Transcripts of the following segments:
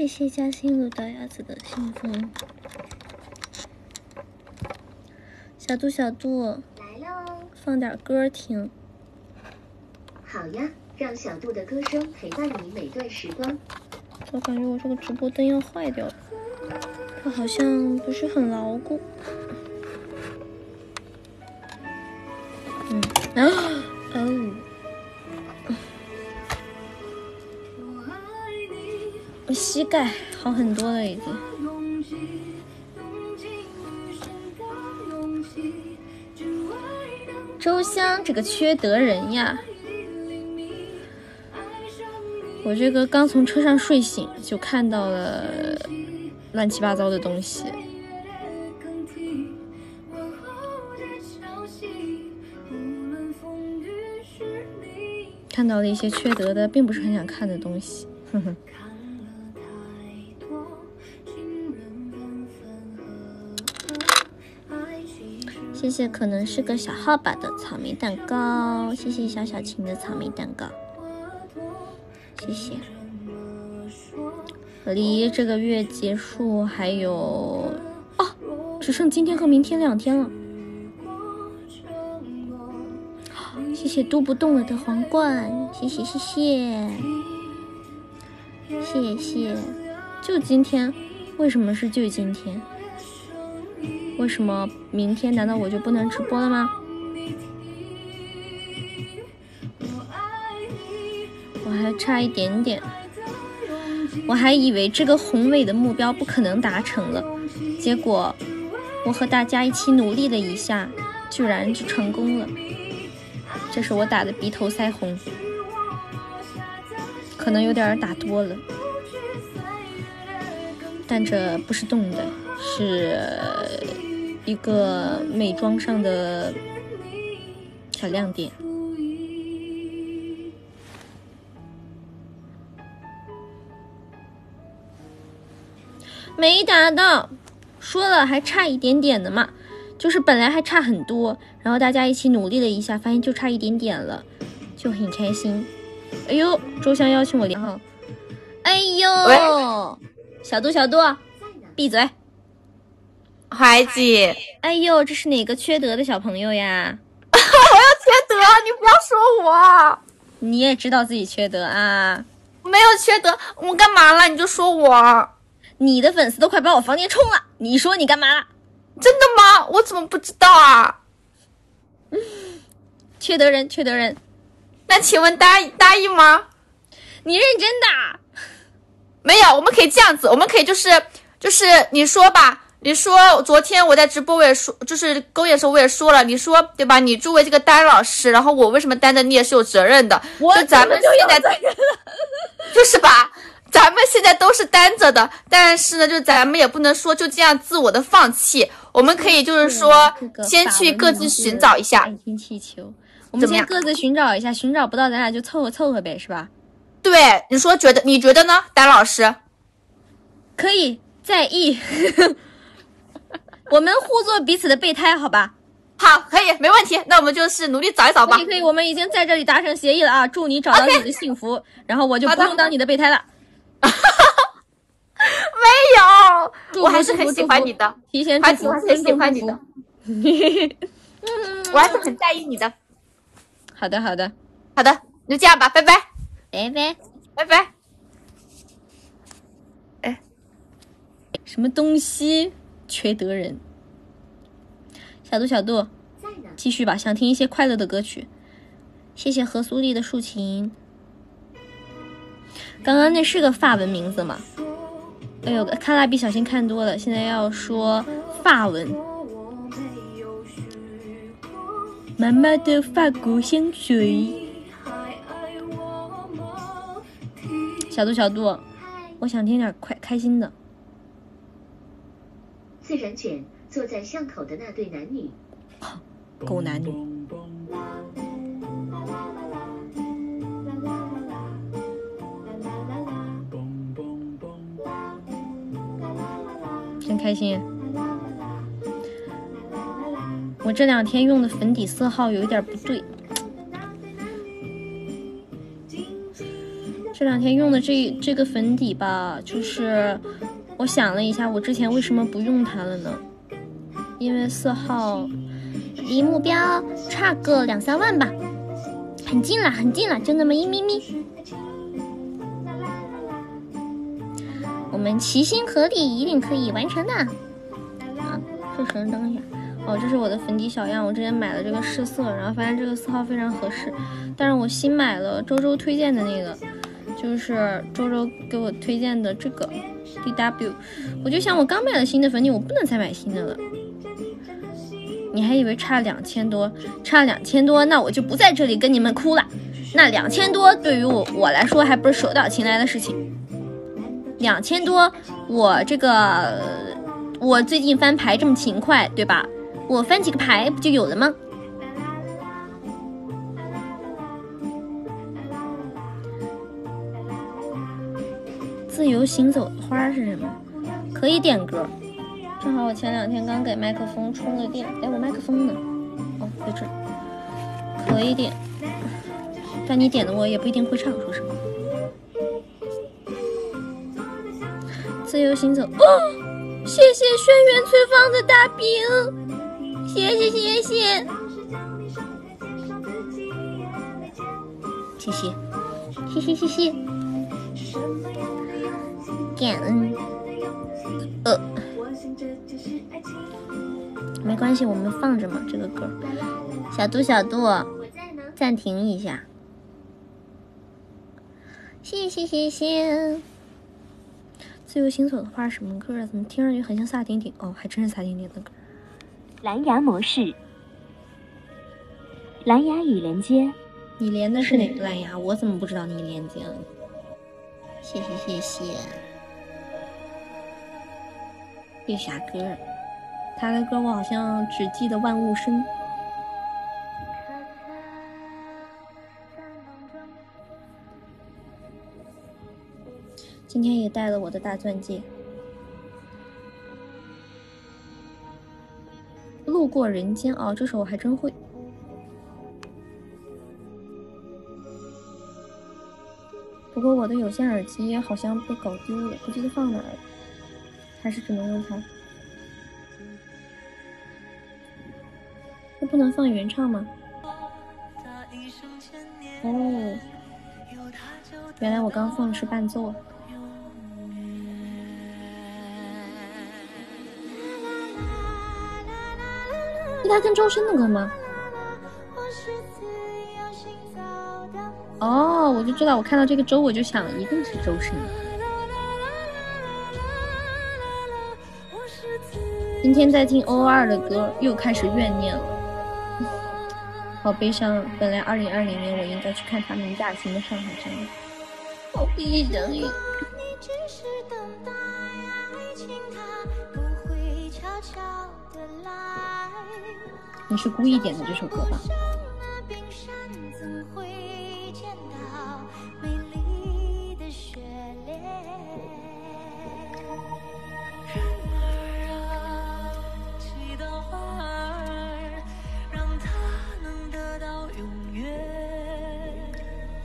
谢谢嘉兴路大鸭子的信封。小度小度，来喽！放点歌听。好呀，让小度的歌声陪伴你每段时光。我感觉我这个直播灯要坏掉了，它好像不是很牢固。盖好很多了已经。周香这个缺德人呀！我这个刚从车上睡醒，就看到了乱七八糟的东西。看到了一些缺德的，并不是很想看的东西。哼哼。谢谢，可能是个小号吧的草莓蛋糕。谢谢小小晴的草莓蛋糕。谢谢。离这个月结束还有哦，只剩今天和明天两天了。谢谢嘟不动了的皇冠，谢谢谢谢谢谢。就今天，为什么是就今天？为什么明天？难道我就不能直播了吗？我还差一点点，我还以为这个宏伟的目标不可能达成了，结果我和大家一起努力了一下，居然就成功了。这是我打的鼻头腮红，可能有点打多了，但这不是动的，是一个美妆上的小亮点。没达到，说了还差一点点的嘛，就是本来还差很多，然后大家一起努力了一下，发现就差一点点了，就很开心。哎呦，周香邀请我连号。哎呦，小度小度，闭嘴。怀姐，哎呦，这是哪个缺德的小朋友呀？我要缺德，你不要说我。你也知道自己缺德啊？没有缺德，我干嘛了？你就说我。你的粉丝都快把我房间冲了，你说你干嘛了？真的吗？我怎么不知道啊？缺德人，缺德人。那请问答答应吗？你认真的？没有，我们可以这样子，我们可以就是就是你说吧，你说昨天我在直播我也说，就是公演的时候我也说了，你说对吧？你作为这个丹老师，然后我为什么担着你也是有责任的，就咱们现在 就是吧。咱们现在都是单着的，但是呢，就咱们也不能说就这样自我的放弃，我们可以就是说先去各自寻找一下。爱心气球，我们先各自寻找一下，寻找不到咱俩就凑合凑合呗，是吧？对，你说觉得你觉得呢，丹老师？可以在意，我们互做彼此的备胎，好吧？好，可以，没问题。那我们就是努力找一找吧。可以，可以，我们已经在这里达成协议了啊！祝你找到你的幸福，然后我就不用当你的备胎了。哈哈，没有，我还是很喜欢你的，提前祝福，我还是很喜欢你的，我还是很在意你的。好的，好的，好的，就这样吧，拜拜，拜拜，拜拜。哎，什么东西？缺德人！小度，小度，继续吧，想听一些快乐的歌曲。谢谢何苏丽的竖琴。刚刚那是个法文名字吗？哎呦，看蜡笔小新看多了，现在要说法文。妈妈的法国香水。小度，小度，我想听点快开心的。自然卷坐在巷口的那对男女。狗男女。真开心！我这两天用的粉底色号有一点不对，这两天用的这这个粉底吧，就是我想了一下，我之前为什么不用它了呢？因为四号离目标差个两三万吧，很近了，很近了，就那么一咪咪。我们齐心合力，一定可以完成的。啊，设神灯一下。哦，这是我的粉底小样，我之前买了这个试色，然后发现这个色号非常合适，但是我新买了周周推荐的那个，就是周周给我推荐的这个 D W，我就想我刚买了新的粉底，我不能再买新的了。你还以为差两千多，差两千多，那我就不在这里跟你们哭了。那两千多对于我我来说还不是手到擒来的事情，两千多，我这个我最近翻牌这么勤快，对吧？我翻几个牌不就有了吗？自由行走的花是什么？可以点歌。正好我前两天刚给麦克风充了电。哎，我麦克风呢？哦，在这。可以点，但你点的我也不一定会唱，说什么。自由行走。哦，谢谢轩辕翠芳的大饼。谢谢谢谢，谢谢谢谢谢谢，感恩。呃，没关系，我们放着嘛，这个歌。小度小度，暂停一下。谢谢谢谢。自由行走的花什么歌啊？怎么听上去很像萨顶顶？哦，还真是萨顶顶的歌。蓝牙模式，蓝牙已连接。你连的是哪个蓝牙？我怎么不知道你连接了？谢谢谢谢。这啥歌？他的歌我好像只记得万物生。今天也带了我的大钻戒。路过人间哦，这首我还真会。不过我的有线耳机好像被搞丢了，不记得放哪了，还是只能用它。这不能放原唱吗？哦，原来我刚放的是伴奏。是他跟周深的歌吗？哦，我就知道，我看到这个周，我就想一定是周深。今天在听 O 二的歌，又开始怨念了，好悲伤。本来二零二零年我应该去看他们大型的上海站，好悲伤呀。你是故意点的这首歌吧？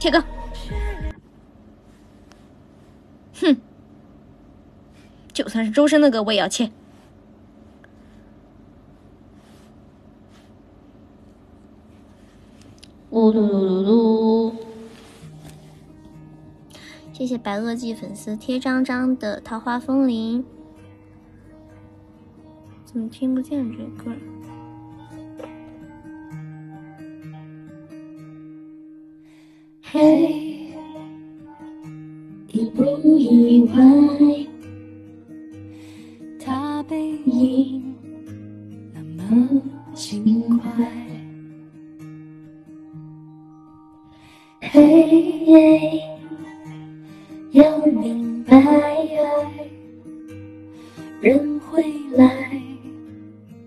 切歌。哼，就算是周深的歌，我也要切。呜噜噜噜噜！谢谢白垩纪粉丝贴张张的桃花风铃，怎么听不见这歌？嘿，意不意外？他背影那么轻快。嘿，要明白，人会来，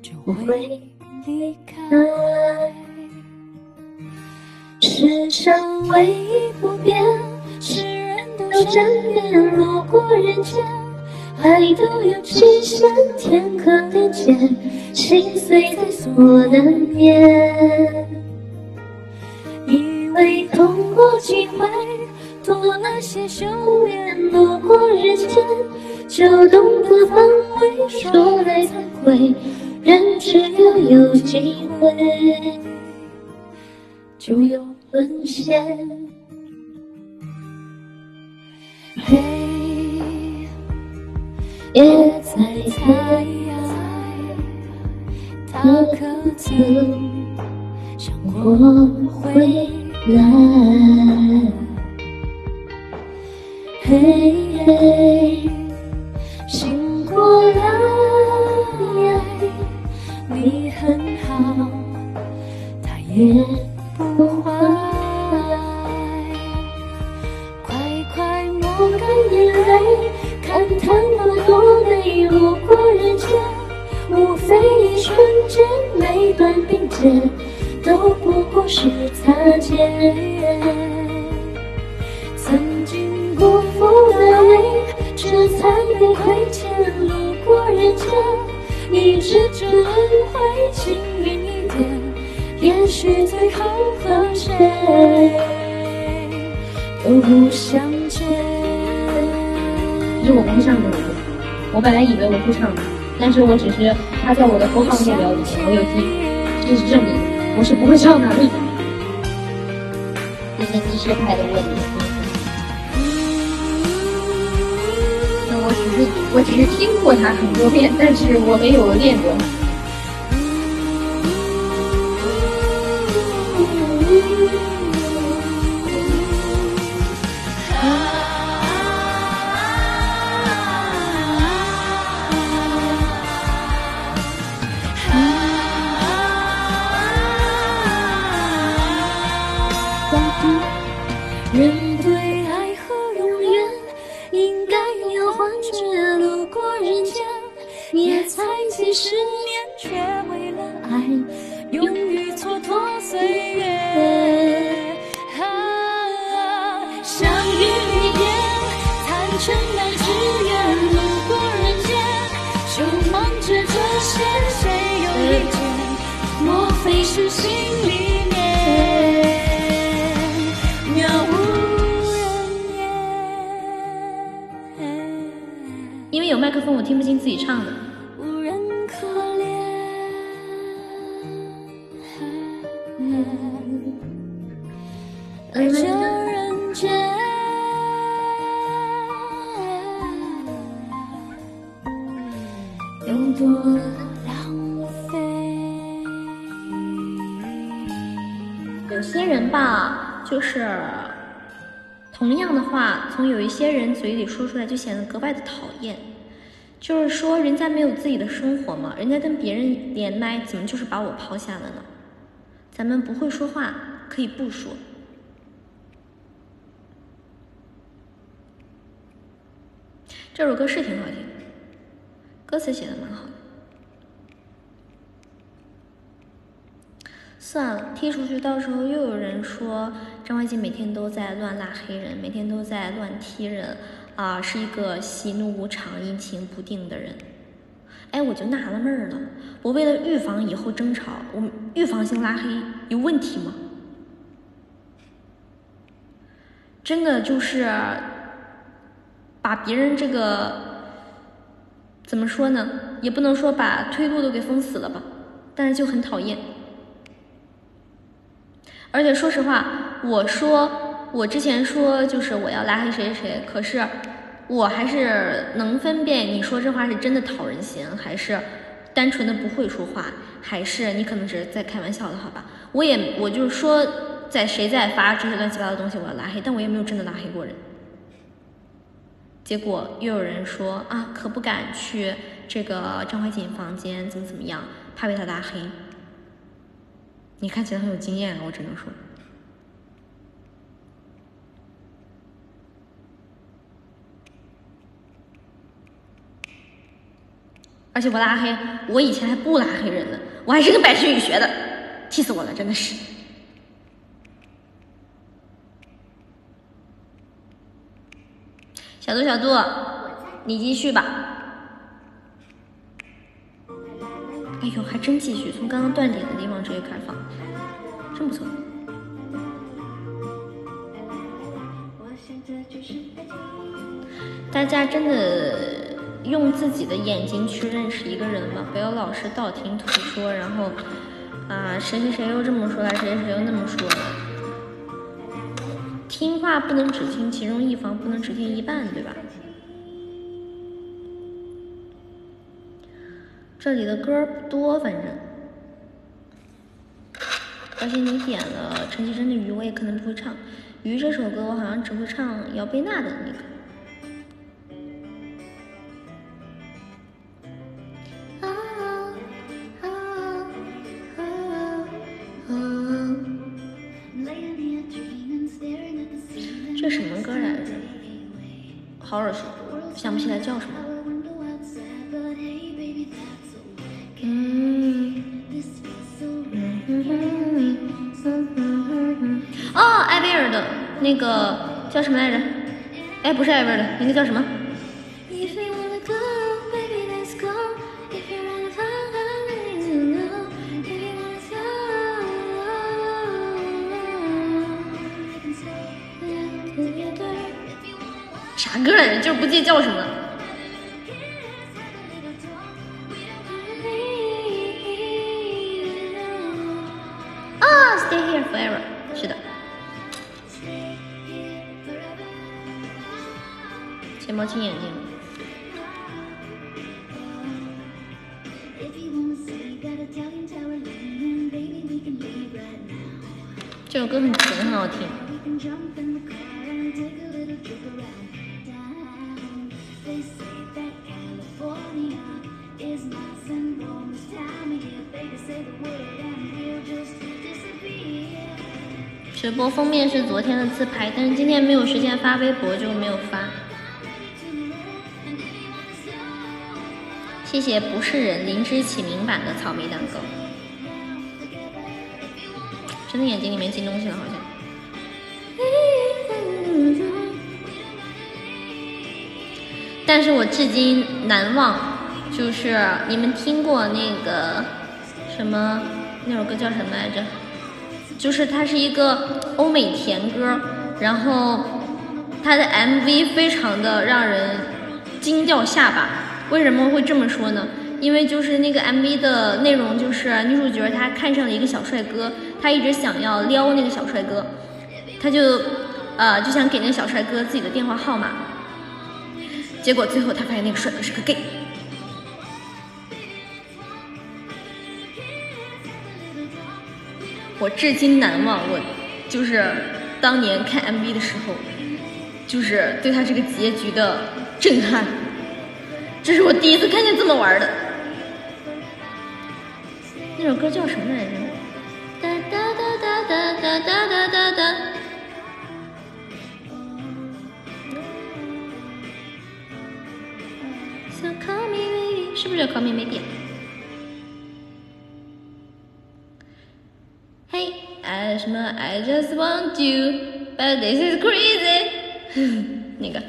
就会离开。世上唯一不变，是人都善变。路过人间，爱都有期限，天可怜见，心碎在所难免。以为痛过几回，多了些修炼，路过人间，就懂得防卫。说来惭愧，人只要有机会，就有沦陷。嘿，也在猜，他可曾想过回来？嘿，醒过来，你很好，他也不坏。快快抹干眼泪，看淡了多美。路过人间，无非一瞬间，每段并肩都不过是擦肩。曾经辜负了你，这才被亏欠。路过人间，一直这轮回，幸运，也许最后和谁都不相见。其实我不唱这首歌，我本来以为我会唱的，但是我只是他在我的播放列表里面，我有听，这是证明我是不会唱的。这是知识派的问题。那我只是我只是听过他很多遍，但是我没有练过。几十年，却为了爱勇于蹉跎岁月。啊，相遇一点，残成难只愿，路过人间，就忙着这些，谁有意见？莫非是心里面？渺无人烟，因为有麦克风，我听不清自己唱的。就是同样的话，从有一些人嘴里说出来，就显得格外的讨厌。就是说，人家没有自己的生活嘛，人家跟别人连麦，怎么就是把我抛下了呢？咱们不会说话，可以不说。这首歌是挺好听，歌词写的吗好的。算了，踢出去，到时候又有人说张卫健每天都在乱拉黑人，每天都在乱踢人，啊，是一个喜怒无常、阴晴不定的人。哎，我就纳了闷儿了，我为了预防以后争吵，我预防性拉黑有问题吗？真的就是把别人这个怎么说呢？也不能说把推路都给封死了吧，但是就很讨厌。而且说实话，我说我之前说就是我要拉黑谁谁谁，可是我还是能分辨你说这话是真的讨人嫌，还是单纯的不会说话，还是你可能只是在开玩笑的，好吧？我也我就是说，在谁在发这些乱七八糟的东西，我要拉黑，但我也没有真的拉黑过人。结果又有人说啊，可不敢去这个张怀瑾房间，怎么怎么样，怕被他拉黑。你看起来很有经验，我只能说。而且我拉黑，我以前还不拉黑人呢，我还是跟白雪雨学的，气死我了，真的是。小度，小度，你继续吧。哎呦，还真继续，从刚刚断点的地方直接开始放，真不错。大家真的用自己的眼睛去认识一个人吧，不要老是道听途说，然后啊谁谁谁又这么说了，谁谁谁又那么说了。听话不能只听其中一方，不能只听一半，对吧？这里的歌儿不多，反正。而且你点了陈绮贞的《鱼》，我也可能不会唱。《鱼》这首歌我好像只会唱姚贝娜的那个。这什么歌来着？好耳熟，想不起来叫什么。嗯。哦，艾薇儿的那个叫什么来着？哎，不是艾薇儿的，那个叫什么？封面是昨天的自拍，但是今天没有时间发微博，就没有发。谢谢不是人灵芝起名版的草莓蛋糕，真的眼睛里面进东西了，好像。但是我至今难忘，就是你们听过那个什么那首歌叫什么来着？就是它是一个欧美甜歌，然后它的 MV 非常的让人惊掉下巴。为什么会这么说呢？因为就是那个 MV 的内容就是女主角她看上了一个小帅哥，她一直想要撩那个小帅哥，她就呃就想给那个小帅哥自己的电话号码，结果最后她发现那个帅哥是个 gay。我至今难忘，我就是当年看 MV 的时候，就是对他这个结局的震撼。这是我第一次看见这么玩的。那首歌叫什么来着？哒哒哒哒哒哒哒哒哒。So call me maybe，是不是叫 Call me maybe？什么？I just want you，but this is crazy。那个，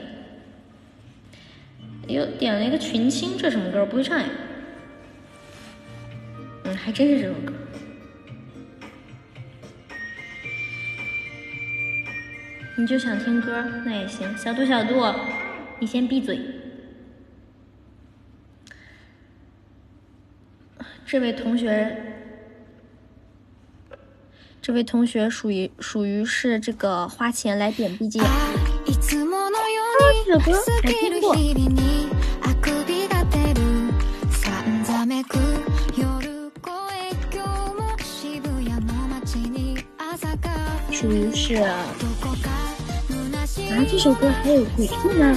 哟，点了一个群青，这什么歌？不会唱呀。嗯，还真是这首歌。你就想听歌，那也行。小度，小度，你先闭嘴。这位同学。这位同学属于属于是这个花钱来点 BGM。啊，这首歌我听过。属于是啊，这首歌还有鬼畜吗？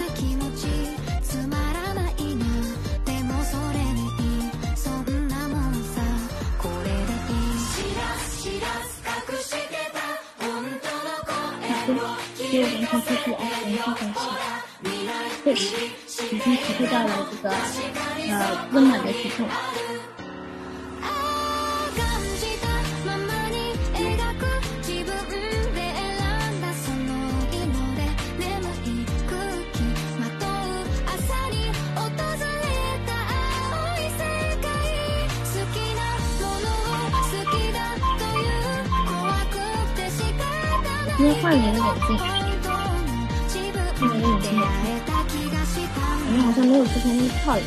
确实已经体会到了这个呃温暖的体痛。因为，换了一个眼镜。好像没有之前那么漂亮。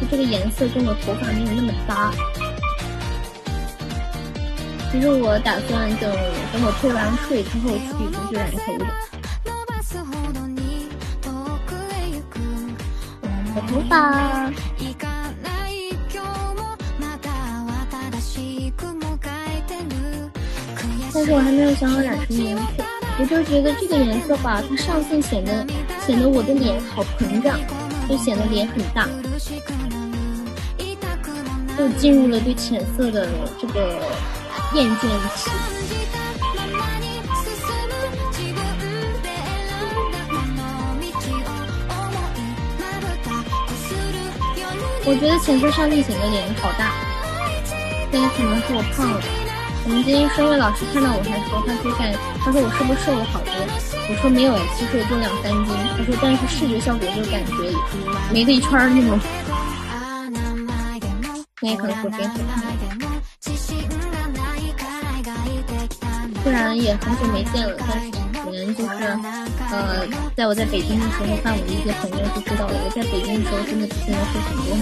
就这个颜色跟我头发没有那么搭。其实我打算等等我退完税之后去去染头的。我头发。但是我还没有想好染什么颜色，我就觉得这个颜色吧，它上色显得显得我的脸好膨胀，就显得脸很大，又进入了对浅色的这个厌倦期。我觉得浅色上镜显得脸好大，但也可能是我胖了。我们今天声乐老师看到我还说，他说感，他说我是不是瘦了好多？我说没有哎，其实也就两三斤。他说但是视觉效果就感觉没个一圈那种。那也可能是变肥了。虽然也很久没见了，但是以前就是，呃，在我在北京的时候，看我的一些朋友就知道了，我在北京的时候真的比现在瘦很多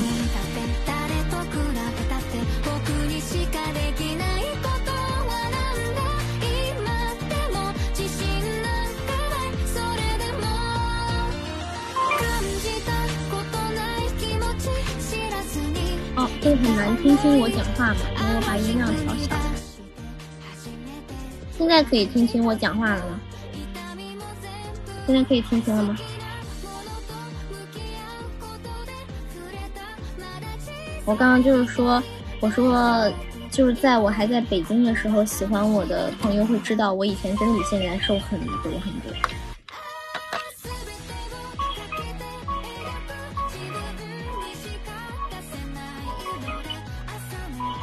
很。难听清我讲话吗？因为我把音量调小。现在可以听清我讲话了吗？现在可以听清了吗？我刚刚就是说，我说就是在我还在北京的时候，喜欢我的朋友会知道，我以前真的比现在瘦很多很多。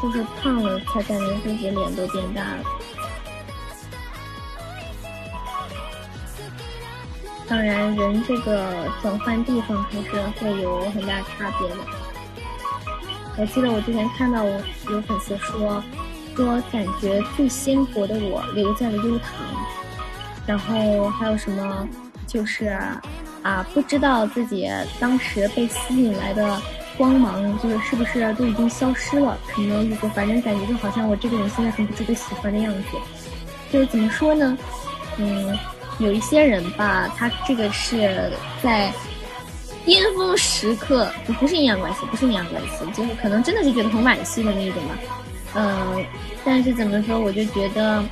就是胖了才感觉自己脸都变大了。当然，人这个转换地方还是会有很大差别的。我记得我之前看到我有粉丝说，说感觉最鲜活的我留在了优唐，然后还有什么就是啊，不知道自己当时被吸引来的。光芒就是是不是都已经消失了？可能就是？反正感觉就好像我这个人现在很不值得喜欢的样子。就是怎么说呢？嗯，有一些人吧，他这个是在巅峰时刻，不是阴阳怪气，不是阴阳怪气，就是可能真的是觉得很惋惜的那种吧。嗯，但是怎么说，我就觉得，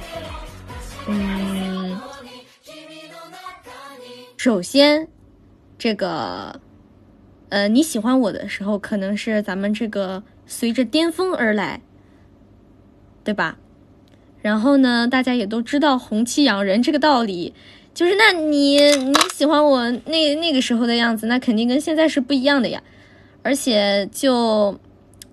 嗯，首先这个。呃，你喜欢我的时候，可能是咱们这个随着巅峰而来，对吧？然后呢，大家也都知道红气养人这个道理，就是那你你喜欢我那那个时候的样子，那肯定跟现在是不一样的呀。而且就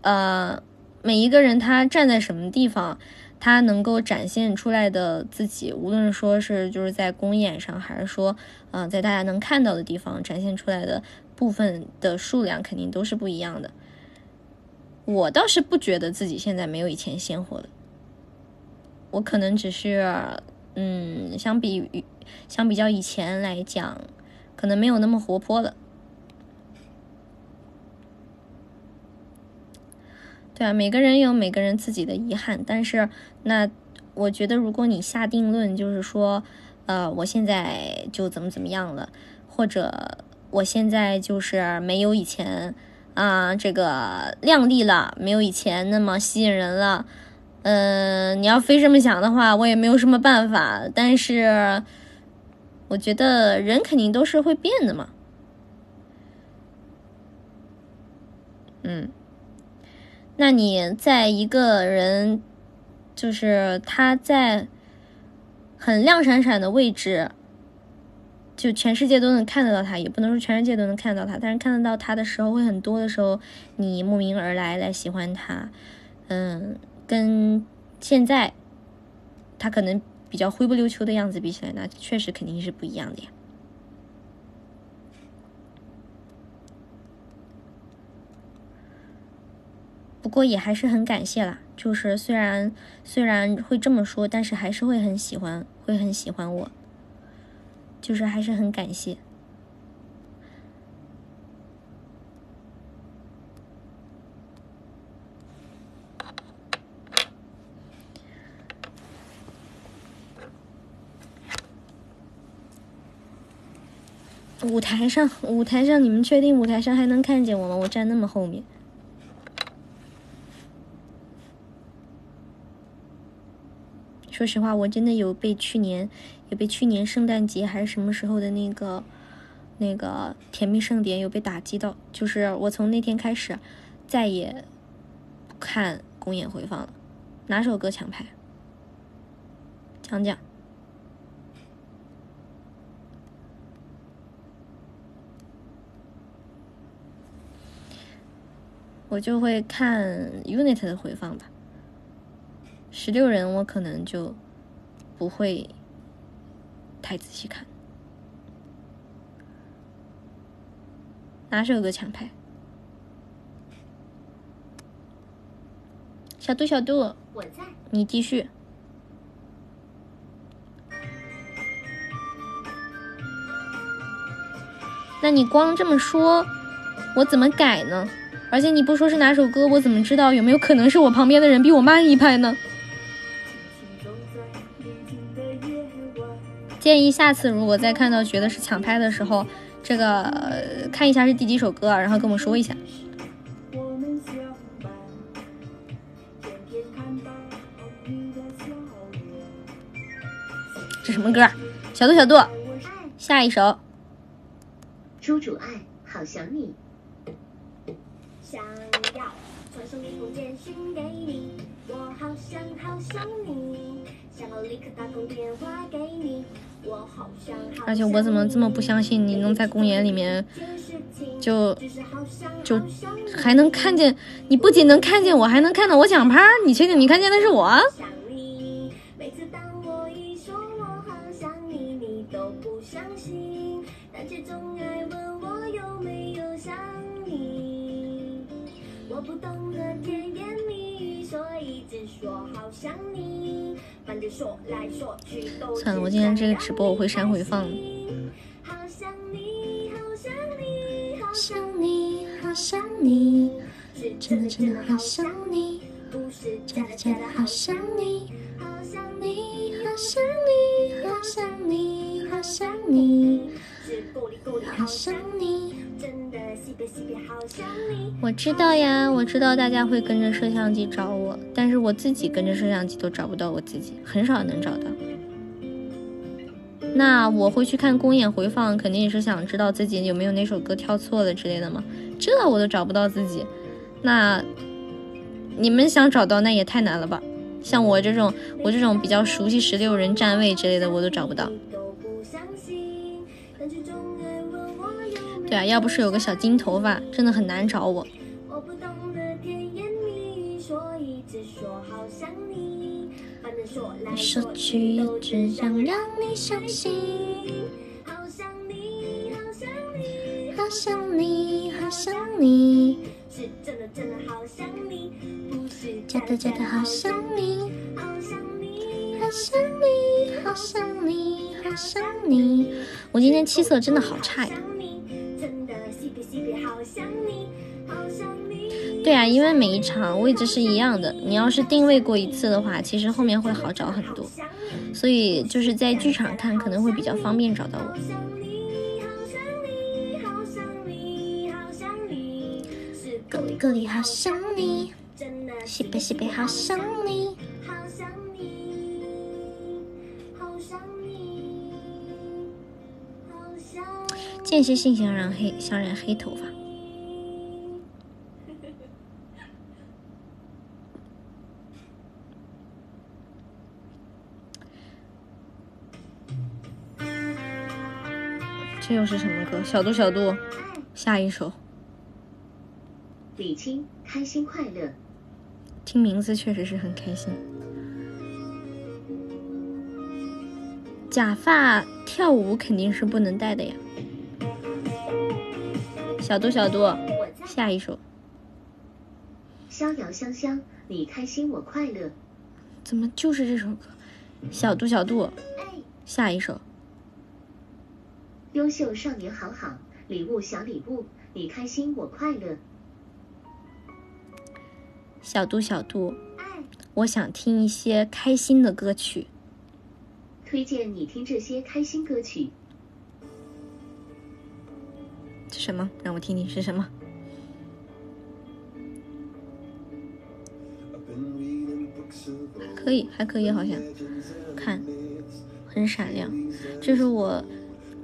呃，每一个人他站在什么地方，他能够展现出来的自己，无论说是就是在公演上，还是说嗯，在大家能看到的地方展现出来的。部分的数量肯定都是不一样的。我倒是不觉得自己现在没有以前鲜活了，我可能只是，嗯，相比于相比较以前来讲，可能没有那么活泼了。对啊，每个人有每个人自己的遗憾，但是那我觉得，如果你下定论，就是说，呃，我现在就怎么怎么样了，或者。我现在就是没有以前啊，这个靓丽了，没有以前那么吸引人了。嗯，你要非这么想的话，我也没有什么办法。但是，我觉得人肯定都是会变的嘛。嗯，那你在一个人，就是他在很亮闪闪的位置。就全世界都能看得到他，也不能说全世界都能看到他，但是看得到他的时候会很多的时候，你慕名而来来喜欢他，嗯，跟现在他可能比较灰不溜秋的样子比起来，那确实肯定是不一样的呀。不过也还是很感谢啦，就是虽然虽然会这么说，但是还是会很喜欢，会很喜欢我。就是还是很感谢。舞台上舞台上你们确定舞台上还能看见我吗？我站那么后面。说实话，我真的有被去年，有被去年圣诞节还是什么时候的那个，那个甜蜜盛典有被打击到。就是我从那天开始，再也不看公演回放了。哪首歌抢拍？讲讲。我就会看 Unit 的回放吧。十六人我可能就不会太仔细看。哪首歌抢拍？小度，小度，我在。你继续。那你光这么说，我怎么改呢？而且你不说是哪首歌，我怎么知道有没有可能是我旁边的人比我慢一拍呢？建议下次如果再看到觉得是抢拍的时候，这个、呃看一下是第几首歌，然后跟我说一下。这什么歌？小度，小度，下一首。猪猪爱，好想你。想要传送一封简讯给你，我好想好想你，想要立刻打通电话给你，而且我怎么这么不相信你能在公演里面就就还能看见？你不仅能看见我，还能看到我抢拍。你确定你看见的是我？想你。每次当我一说我好想你，你都不相信，但却总爱问我有没有想你。我不懂得甜言蜜语，所以只说好想你。反正说来说去都算了我今天这个直播我会删回放好想你，好想你，好想想你，好想你，是真的真的好想你，不是真的真的好想你，好想你好想你，好想你，好想你，想你。真的西北西北好想你。我知道呀，我知道大家会跟着摄像机找我，但是我自己跟着摄像机都找不到我自己，很少能找到。那我会去看公演回放，肯定也是想知道自己有没有哪首歌跳错了之类的嘛。这我都找不到自己，那你们想找到那也太难了吧？像我这种我这种比较熟悉十六人站位之类的，我都找不到。对啊，要不是有个小金头发，真的很难找我。我不懂得甜言蜜语，所以只说好想你。反正说来说说去去都都只只想想让让你你相信。好想你，好想你，好想你，好想你，是真的真的好想你，不是假的假的好想你，好想你，好想你，好想你，好想你。我今天气色真的好差呀。对啊，因为每一场位置是一样的，你要是定位过一次的话，其实后面会好找很多。所以就是在剧场看可能会比较方便找到我。好想你，好想你，好想你，西北西北好想你。间歇性想染黑，想染黑头发。这又是什么歌？小度小度，下一首。李青，开心快乐。听名字确实是很开心。假发跳舞肯定是不能戴的呀。小度小度，下一首逍遥香香，你开心我快乐。怎么就是这首歌？小度小度，哎，下一首优秀少年好好，礼物小礼物，你开心我快乐。小度小度，哎，我想听一些开心的歌曲。推荐你听这些开心歌曲。是什么？让我听听是什么。可以，还可以，好像看很闪亮。这是我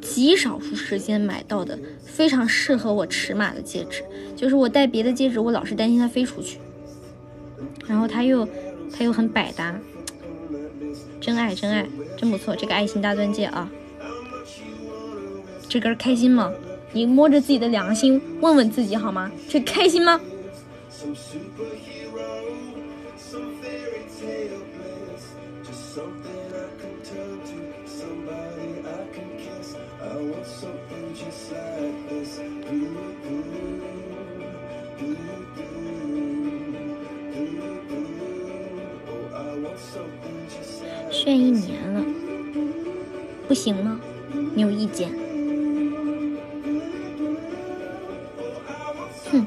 极少数时间买到的非常适合我尺码的戒指。就是我戴别的戒指，我老是担心它飞出去。然后它又它又很百搭，真爱真爱，真不错。这个爱心大钻戒啊，这根开心吗？你摸着自己的良心问问自己好吗？这开心吗？炫一年了，不行吗？你有意见？哼。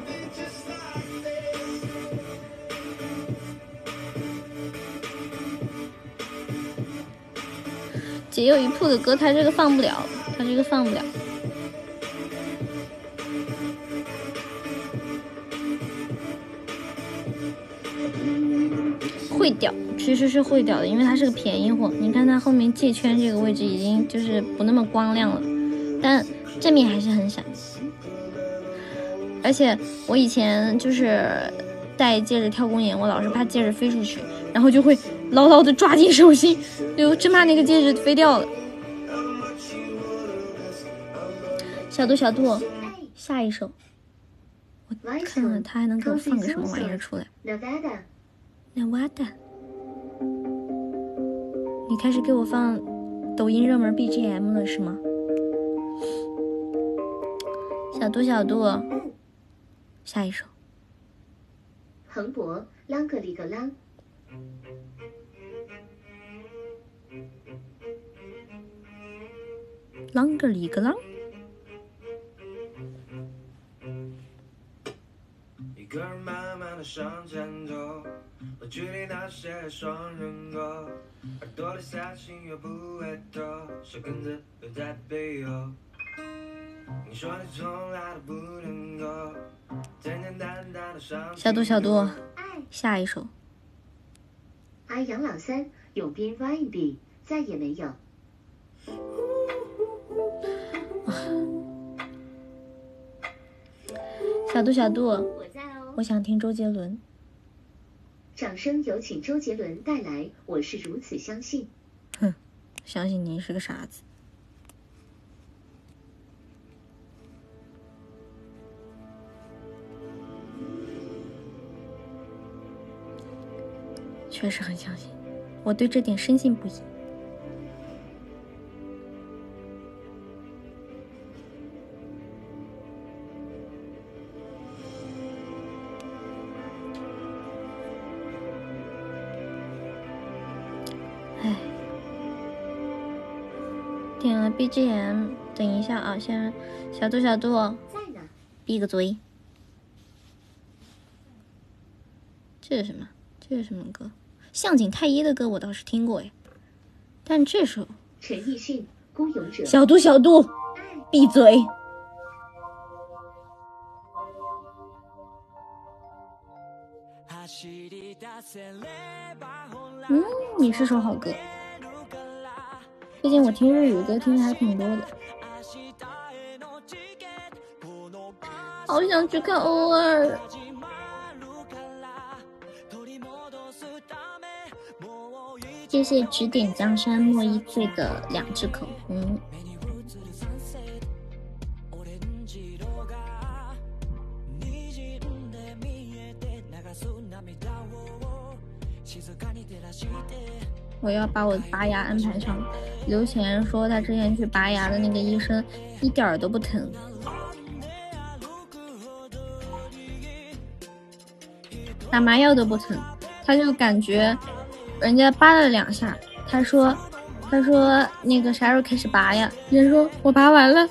姐有一铺的歌，他这个放不了，他这个放不了。会掉，其实是会掉的，因为它是个便宜货。你看它后面戒圈这个位置已经就是不那么光亮了，但正面还是很闪。而且我以前就是戴戒指跳公演，我老是怕戒指飞出去，然后就会牢牢的抓紧手心，就真怕那个戒指飞掉了。小度小度，下一首，我看看他还能给我放个什么玩意儿出来。那哇的，你开始给我放抖音热门 BGM 了是吗？小度小度，下一首。横博啷个里个啷，啷个里个啷，个人慢慢的向前走，我距离那些双人歌，耳朵里塞进又不会透，小跟子留在背后。你说你从来都不能够，简简单单的上小度小度，爱下一首。阿杨老三永斌 Ryan 再也没有。小度小度，我想听周杰伦。掌声有请周杰伦带来《我是如此相信》。哼相信您是个傻子。确实很相信，我对这点深信不疑。BGM，等一下啊，先小度小度，在呢。闭个嘴。这是什么？这是什么歌？向井太一的歌我倒是听过哎，但这首陈奕迅《孤勇者》。小度小度，闭嘴。嗯，也是首好歌。最近我听日语歌听的还挺多的。好想去看偶尔。谢谢指点江山莫一醉的两支口红。我要把我拔牙安排上。刘钱说他之前去拔牙的那个医生一点儿都不疼，打麻药都不疼，他就感觉人家扒了两下，他说他说那个啥时候开始拔呀？人说我拔完了，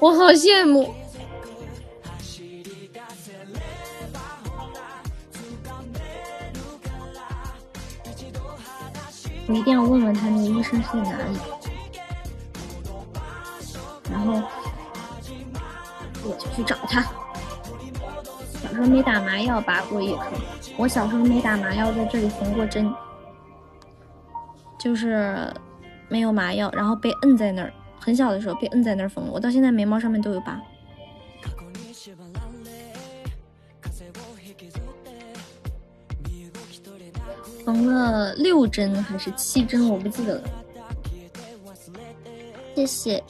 我好羡慕。我一定要问问他那个医生是在哪里。然后我就去找他。小时候没打麻药拔过一颗，我小时候没打麻药，在这里缝过针，就是没有麻药，然后被摁在那儿。很小的时候被摁在那儿缝，我到现在眉毛上面都有疤。缝了六针还是七针，我不记得了。谢谢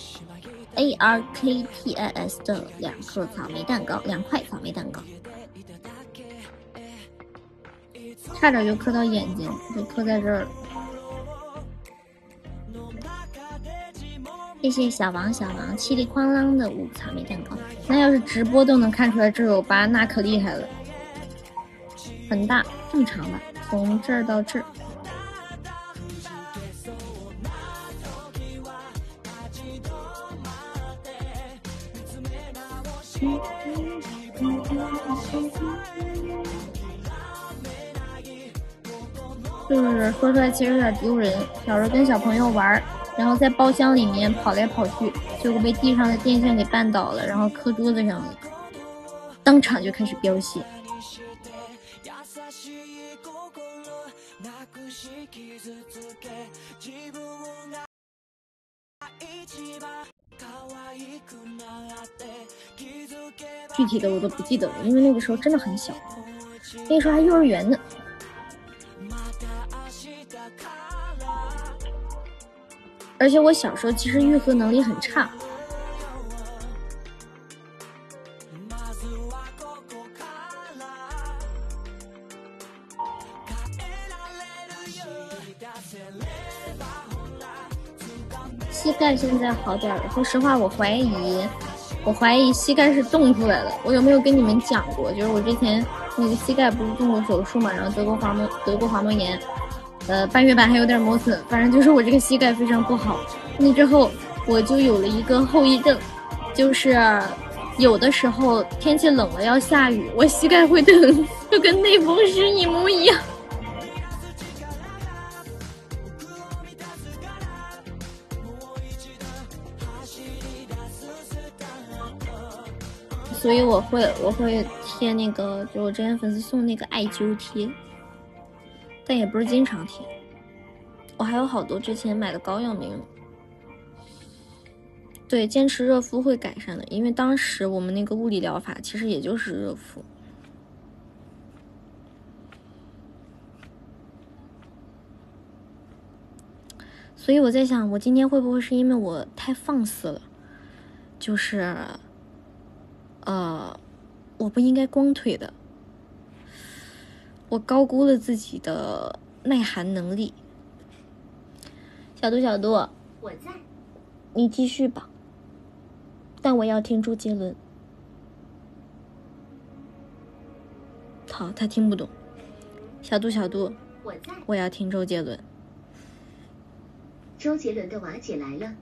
A R K T I S 的两颗草莓蛋糕，两块草莓蛋糕，差点就磕到眼睛，就磕在这儿了。谢谢小王小王嘁里哐啷的五草莓蛋糕，那要是直播都能看出来这有疤，那可厉害了，很大，正常吧？从这儿到这儿。就是说出来其实有点丢人。小时候跟小朋友玩，然后在包厢里面跑来跑去，结果被地上的电线给绊倒了，然后磕桌子上了，当场就开始飙血。具体的我都不记得了，因为那个时候真的很小，那时候还幼儿园呢。而且我小时候其实愈合能力很差。膝盖现在好点了，说实话，我怀疑，我怀疑膝盖是冻出来的。我有没有跟你们讲过？就是我之前那个膝盖不是动过手术嘛，然后得过滑膜，得过滑膜炎。呃，半月板还有点磨损，反正就是我这个膝盖非常不好。那之后我就有了一个后遗症，就是有的时候天气冷了要下雨，我膝盖会疼，就跟内风湿一模一样。所以我会我会贴那个，就我之前粉丝送那个艾灸贴。但也不是经常贴，我还有好多之前买的膏药没用。对，坚持热敷会改善的，因为当时我们那个物理疗法其实也就是热敷。所以我在想，我今天会不会是因为我太放肆了？就是，呃，我不应该光腿的。我高估了自己的耐寒能力。小度，小度，我在。你继续吧。但我要听周杰伦。好，他听不懂。小度，小度，我在。我要听周杰伦。周杰伦的瓦解来了。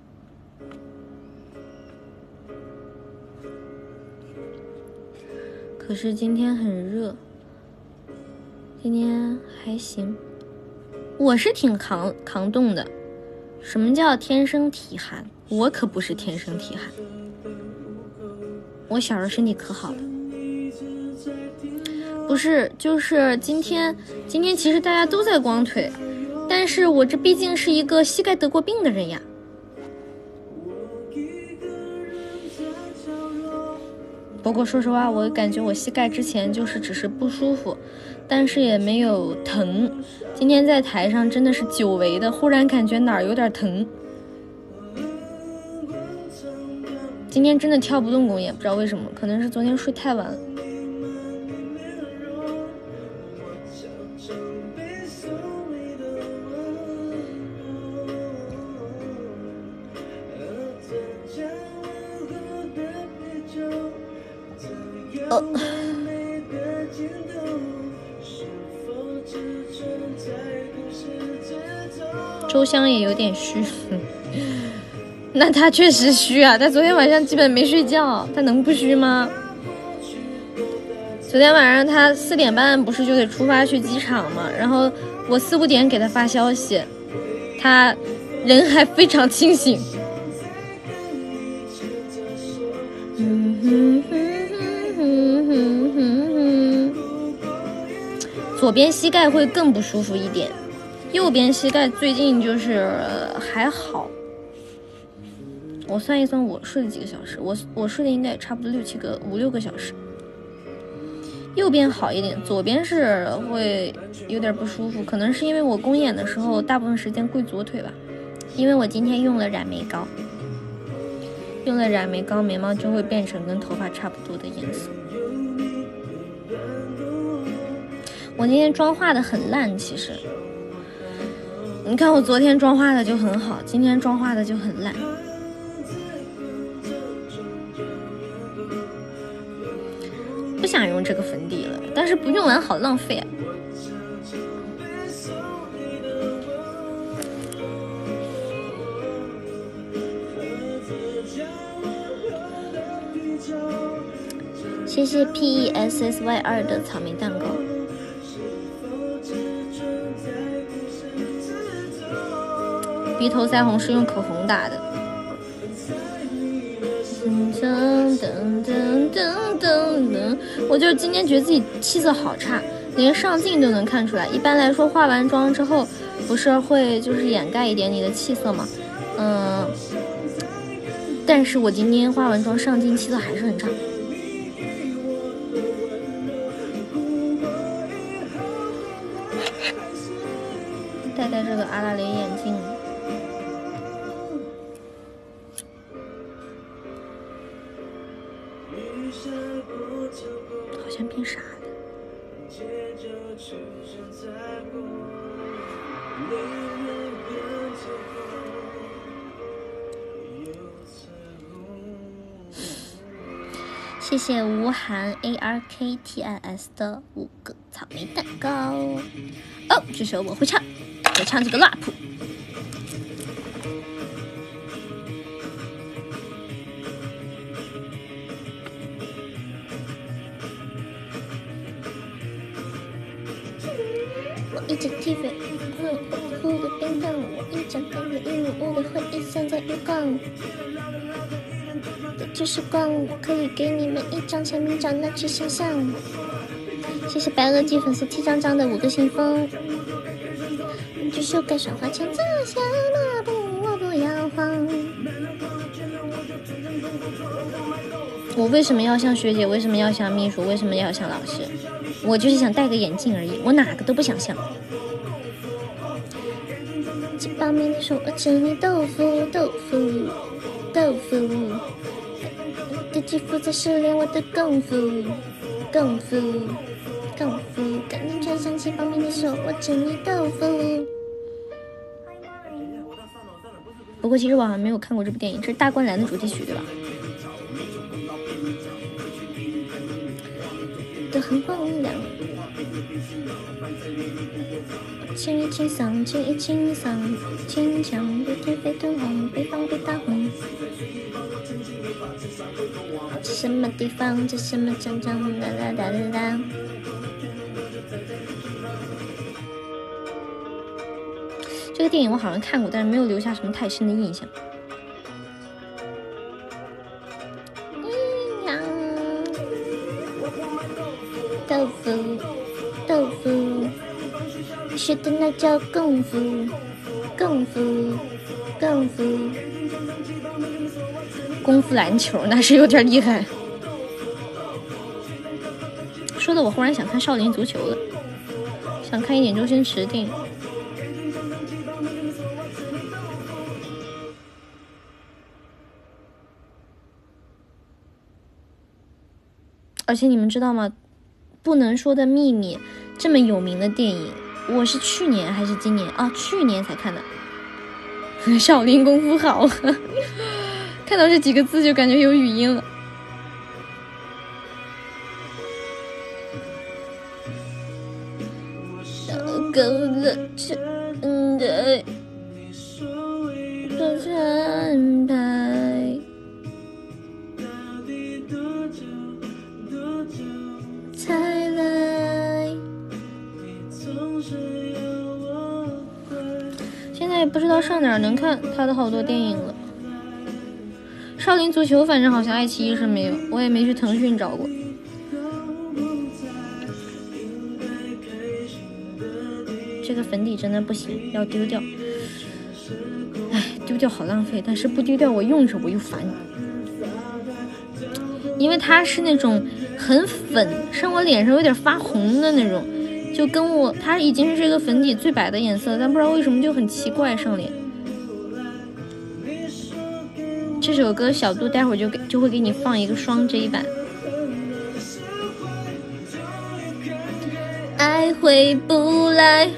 可是今天很热。今天还行，我是挺扛扛冻的。什么叫天生体寒？我可不是天生体寒。我小时候身体可好了，不是，就是今天，今天其实大家都在光腿，但是我这毕竟是一个膝盖得过病的人呀。不过说实话，我感觉我膝盖之前就是只是不舒服。但是也没有疼，今天在台上真的是久违的，忽然感觉哪儿有点疼。今天真的跳不动公演，不知道为什么，可能是昨天睡太晚了。有点虚，那他确实虚啊！他昨天晚上基本没睡觉，他能不虚吗？昨天晚上他四点半不是就得出发去机场吗？然后我四五点给他发消息，他人还非常清醒。嗯哼哼哼哼哼哼。左边膝盖会更不舒服一点。右边膝盖最近就是还好。我算一算，我睡了几个小时，我我睡的应该也差不多六七个五六个小时。右边好一点，左边是会有点不舒服，可能是因为我公演的时候大部分时间跪左腿吧，因为我今天用了染眉膏，用了染眉膏，眉毛就会变成跟头发差不多的颜色。我今天妆化的很烂，其实，你看我昨天妆化的就很好，今天妆化的就很烂。不想用这个粉底了，但是不用完好浪费啊。谢谢 P E S S Y 二的草莓蛋糕。鼻头腮红是用口红打的。噔噔噔噔噔噔，我就是今天觉得自己气色好差，连上镜都能看出来。一般来说，化完妆之后不是会就是掩盖一点你的气色吗？嗯，但是我今天化完妆上镜气色还是很差。谢谢无寒 A R K T I S 的五个草莓蛋糕。哦，这首我会唱，我唱这个 rap。我一直踢飞，嗯，哭的冰糖，我一张看着一幕幕的回忆像在月光。的旧时光，我可以给你们一张签名照拿去想象。谢谢白垩纪粉丝 T 张张的五个信封。据修改耍花枪，这些抹布我不要慌。我为什么要像学姐？为什么要像秘书？为什么要像老师？我就是想戴个眼镜而已，我哪个都不想像。鸡包面的说我吃你豆腐，豆腐，豆腐。你的肌肤在试炼我的功夫，功夫，功夫。赶紧穿上鸡包面的说我吃你豆腐。不过其实我好像没有看过这部电影，这是大灌篮的主题曲对吧？的很光亮。轻一轻桑，轻一轻桑，轻枪的铁飞吞红，北方被打红。这什么地方？这什么战场？哒哒哒哒哒。这个电影我好像看过，但是没有留下什么太深的印象。嗯呀，豆腐，豆腐，学的那叫功夫，功夫，功夫，功夫篮球那是有点厉害。说的我忽然想看少林足球了，想看一点周星驰电影。而且你们知道吗？不能说的秘密这么有名的电影，我是去年还是今年啊？去年才看的。少林功夫好，看到这几个字就感觉有语音了。狗的真的不知道上哪儿能看他的好多电影了。少林足球，反正好像爱奇艺是没有，我也没去腾讯找过。这个粉底真的不行，要丢掉。哎，丢掉好浪费，但是不丢掉我用着我又烦。因为它是那种很粉，上我脸上有点发红的那种，就跟我它已经是这个粉底最白的颜色，但不知道为什么就很奇怪上脸。这首歌小度待会儿就给就会给你放一个双 J 版。爱回不来，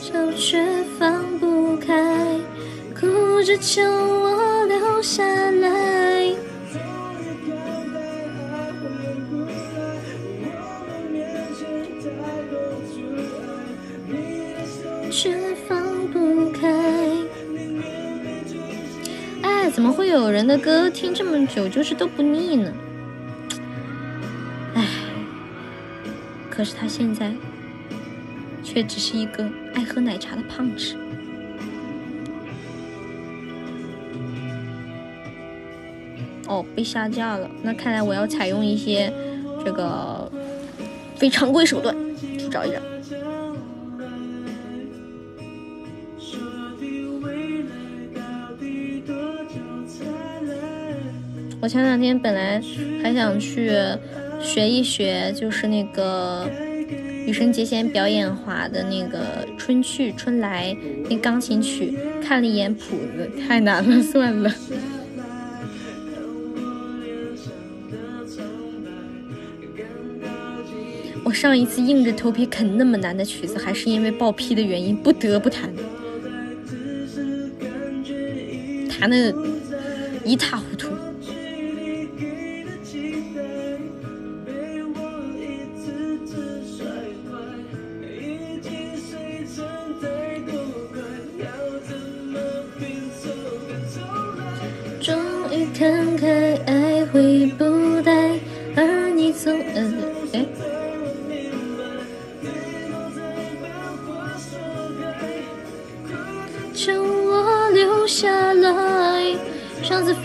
手却放不开，哭着求我留下来。怎么会有人的歌听这么久，就是都不腻呢？哎，可是他现在却只是一个爱喝奶茶的胖子。哦，被下架了。那看来我要采用一些这个非常规手段去找一找。我前两天本来还想去学一学，就是那个羽生结弦表演滑的那个《春去春来》那钢琴曲，看了一眼谱子，太难了，算了。我上一次硬着头皮啃那么难的曲子，还是因为报批的原因，不得不弹，弹的一塌糊涂。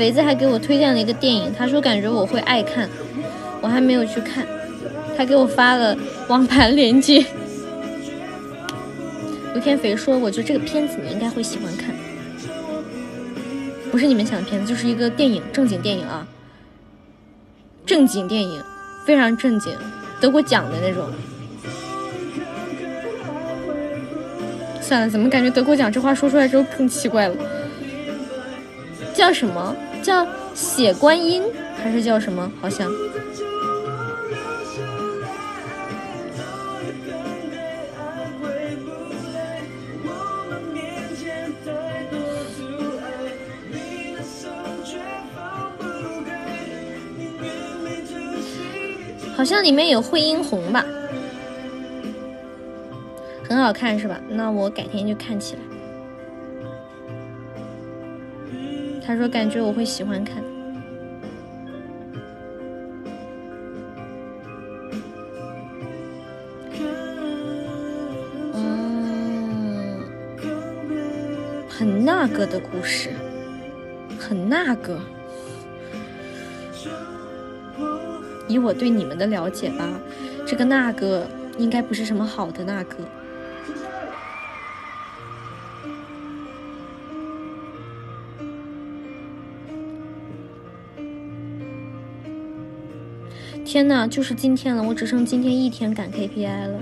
肥子还给我推荐了一个电影，他说感觉我会爱看，我还没有去看，他给我发了网盘链接。刘天肥说，我觉得这个片子你应该会喜欢看，不是你们想的片子，就是一个电影，正经电影啊，正经电影，非常正经，得过奖的那种。算了，怎么感觉得过奖这话说出来之后更奇怪了？叫什么叫血观音还是叫什么？好像。好像里面有惠英红吧，很好看是吧？那我改天就看起来。他说感觉我会喜欢看。嗯，很那个的故事，很那个。以我对你们的了解吧，这个那个应该不是什么好的那个。天呐，就是今天了，我只剩今天一天赶 KPI 了。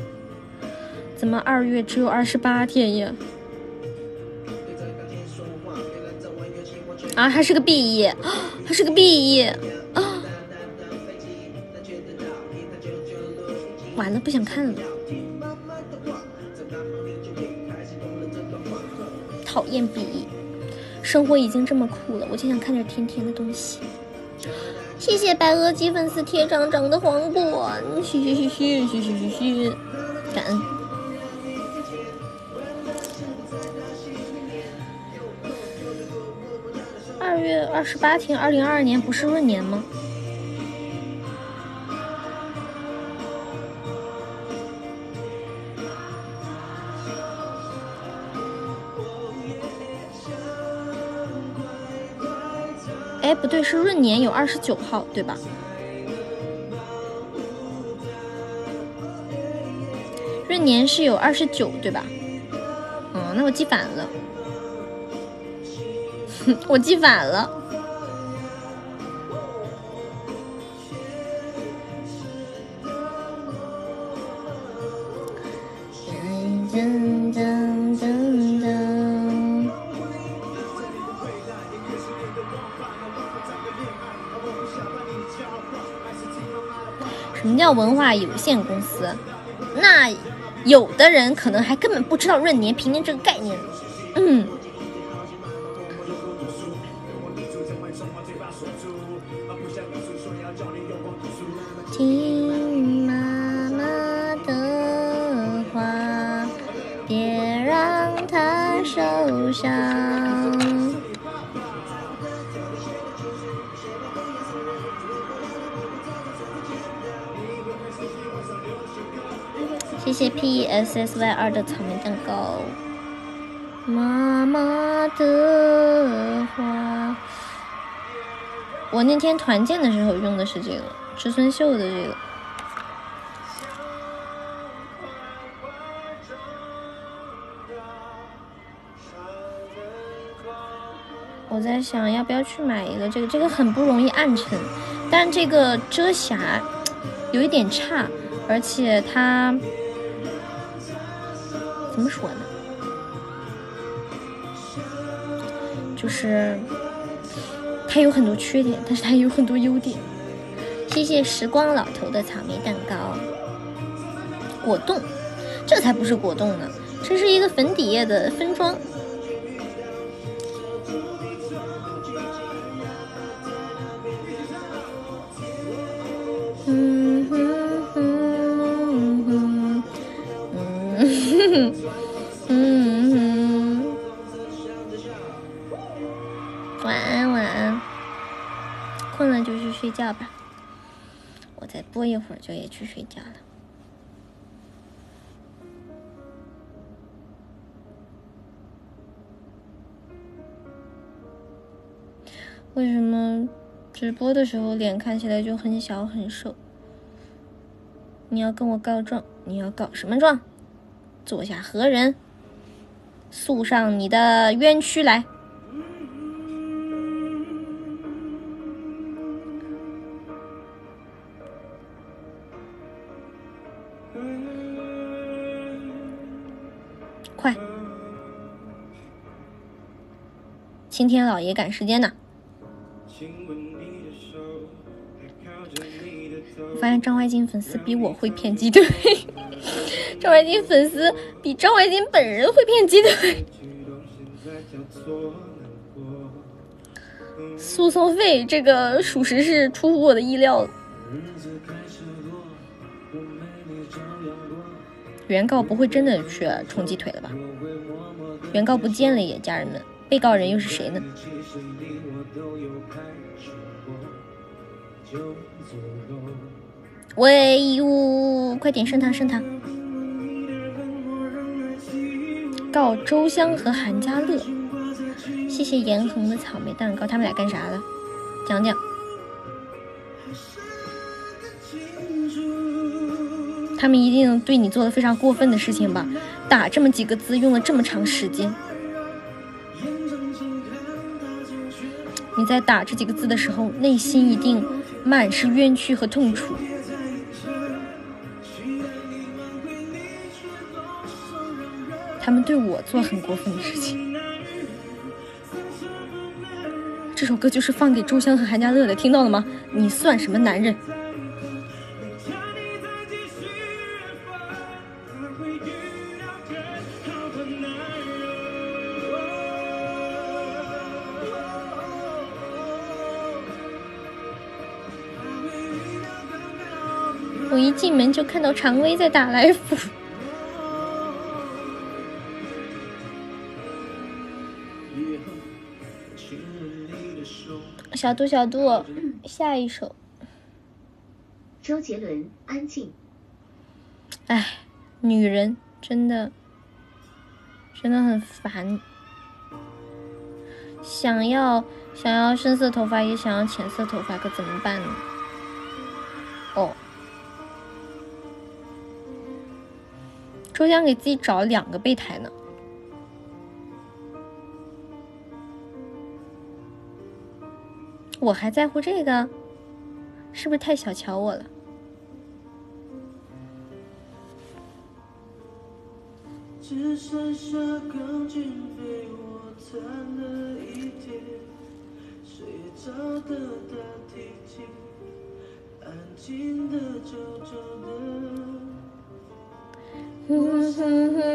怎么二月只有二十八天呀？啊，还是个 B 一，还是个 B 一啊！完了，不想看了。讨厌 B 一，生活已经这么苦了，我就想看点甜甜的东西。谢谢白垩纪粉丝贴长长的皇冠，谢谢谢谢谢谢谢谢，感恩。二月二十八天，二零二二年不是闰年吗？哎，不对，是闰年有二十九号，对吧？闰年是有二十九，对吧？嗯，那我记反了，我记反了。文化有限公司？那有的人可能还根本不知道闰年、平年这个概念。嗯，听妈妈的话，别让她受伤。谢 P E S S Y 二的草莓蛋糕。妈妈的话，我那天团建的时候用的是这个植村秀的这个。我在想要不要去买一个这个，这个很不容易暗沉，但这个遮瑕有一点差，而且它怎么说呢？就是它有很多缺点，但是它有很多优点。谢谢时光老头的草莓蛋糕，果冻，这才不是果冻呢，这是一个粉底液的分装。播一会儿就也去睡觉了。为什么直播的时候脸看起来就很小很瘦？你要跟我告状，你要告什么状？坐下何人？诉上你的冤屈来。青天老爷赶时间呢。我发现张怀瑾粉丝比我会骗鸡腿，张怀瑾粉丝比张怀瑾本人会骗鸡腿。诉讼费这个属实是出乎我的意料。原告不会真的去冲鸡腿了吧？原告不见了耶，家人们，被告人又是谁呢？喂呜，快点升堂升堂！告周香和韩家乐，谢谢严恒的草莓蛋糕，他们俩干啥了？讲讲。他们一定对你做了非常过分的事情吧？打这么几个字用了这么长时间，你在打这几个字的时候，内心一定满是冤屈和痛楚。他们对我做很过分的事情。这首歌就是放给周香和韩家乐的，听到了吗？你算什么男人？一进门就看到常威在打来福。小度，小度，下一首。周杰伦，安静。哎，女人真的真的很烦，想要想要深色头发，也想要浅色头发，可怎么办呢？哦，周湘给自己找两个备胎呢。我还在乎这个，是不是太小瞧我了？安静的久久的。我，不得。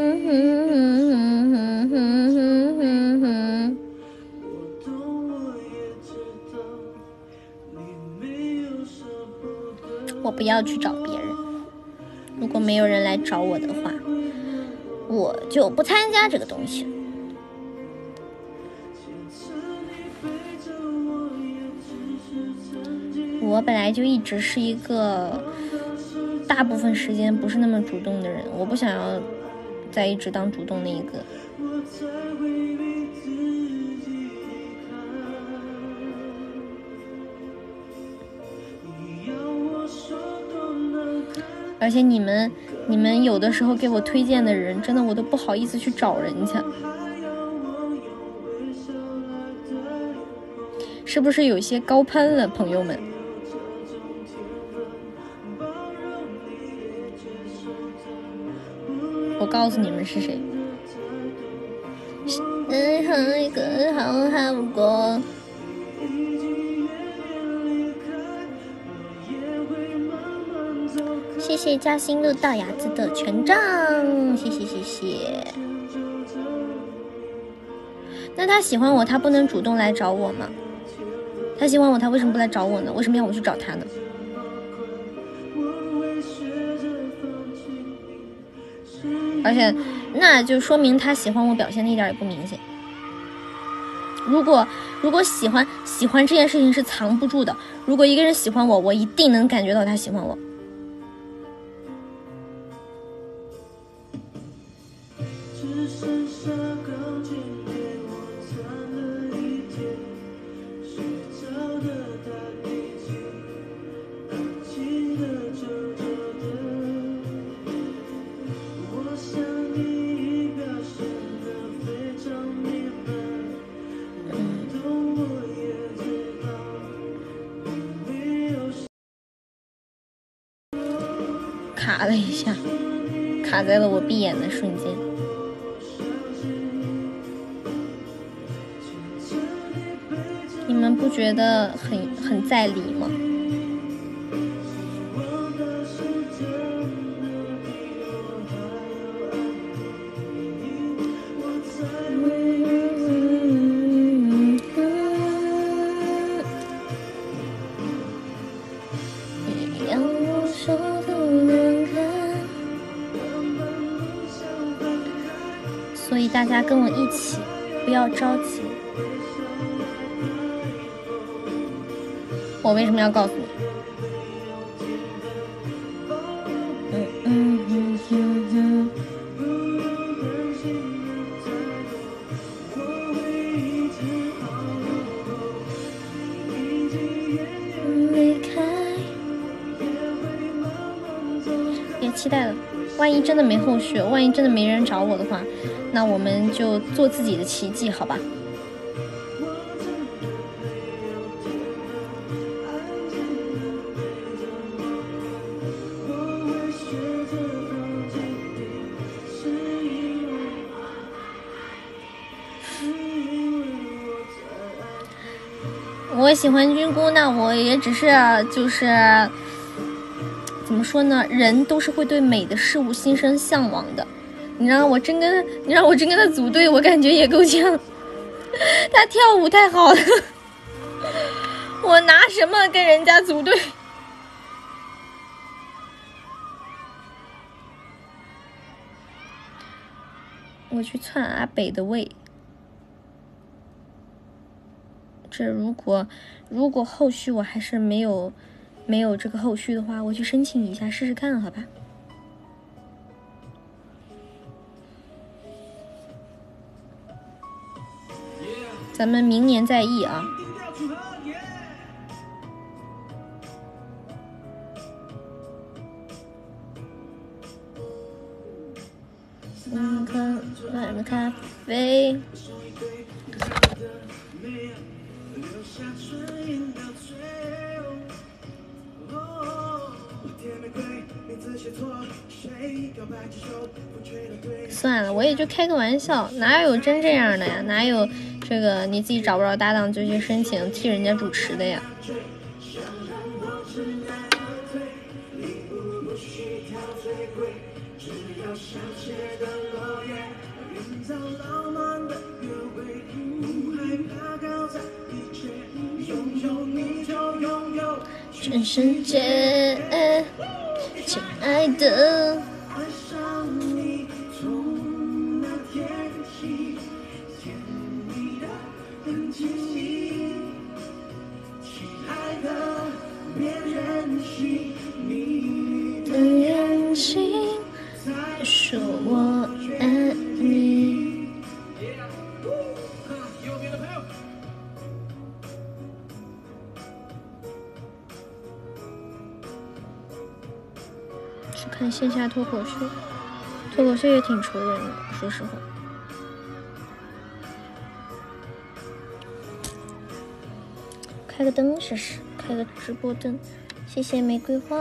我不要去找别人。如果没有人来找我的话，我就不参加这个东西。我本来就一直是一个大部分时间不是那么主动的人，我不想要再一直当主动那一个。而且你们，你们有的时候给我推荐的人，真的我都不好意思去找人家。是不是有些高攀了，朋友们？我告诉你们是谁。嗯，好一个好好过。谢谢嘉兴路大雅子的权杖，谢谢谢谢。那他喜欢我，他不能主动来找我吗？他喜欢我，他为什么不来找我呢？为什么要我去找他呢？而且，那就说明他喜欢我表现的一点也不明显。如果如果喜欢喜欢这件事情是藏不住的，如果一个人喜欢我，我一定能感觉到他喜欢我。了一下，卡在了我闭眼的瞬间。你们不觉得很很在理吗？着急。我为什么要告诉你？别期待了。万一真的没后续，万一真的没人找我的话，那我们就做自己的奇迹，好吧？我喜欢菌菇，那我也只是就是怎么说呢？人都是会对美的事物心生向往的。你让我真跟他你让我真跟他组队，我感觉也够呛。他跳舞太好了，我拿什么跟人家组队？我去篡阿北的位。这如果如果后续我还是没有没有这个后续的话，我去申请一下试试看，好吧？咱们明年再议啊。咖啡。算了，我也就开个玩笑，哪有真这样的呀？哪有这个你自己找不着搭档就去申请替人家主持的呀？全世界，亲爱的。脱口秀，脱口秀也挺愁人的，说实话。开个灯试试，开个直播灯。谢谢玫瑰花。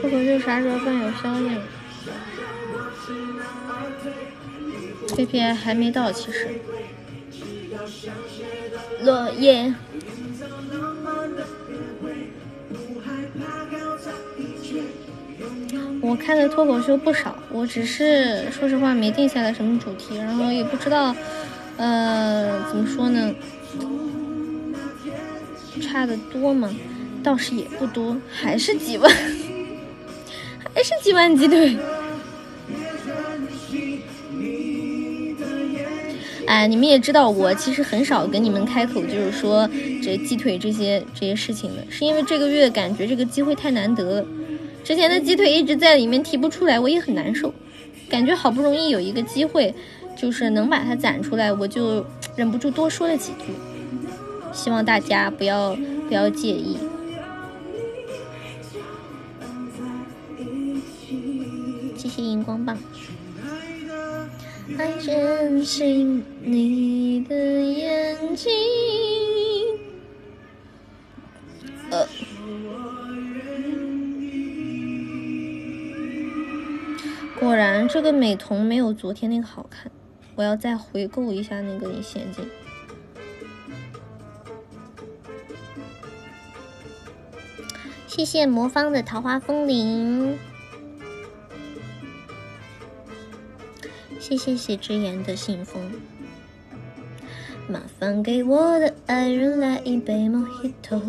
脱口秀啥时候更有消息？KPI 还没到，其实。落叶。我看的脱口秀不少，我只是说实话没定下来什么主题，然后也不知道，呃，怎么说呢？差的多吗？倒是也不多，还是几万，还是几万鸡腿。哎，你们也知道，我其实很少跟你们开口，就是说这鸡腿这些这些事情的，是因为这个月感觉这个机会太难得了，之前的鸡腿一直在里面提不出来，我也很难受，感觉好不容易有一个机会，就是能把它攒出来，我就 忍不住多说了几句，希望大家不要不要介意。谢谢荧光棒。爱真心你的眼睛。呃，果然这个美瞳没有昨天那个好看，我要再回购一下那个隐形眼镜。谢谢魔方的桃花风铃。谢谢谢之言的信封，麻烦给我的爱人来一杯 Mojito。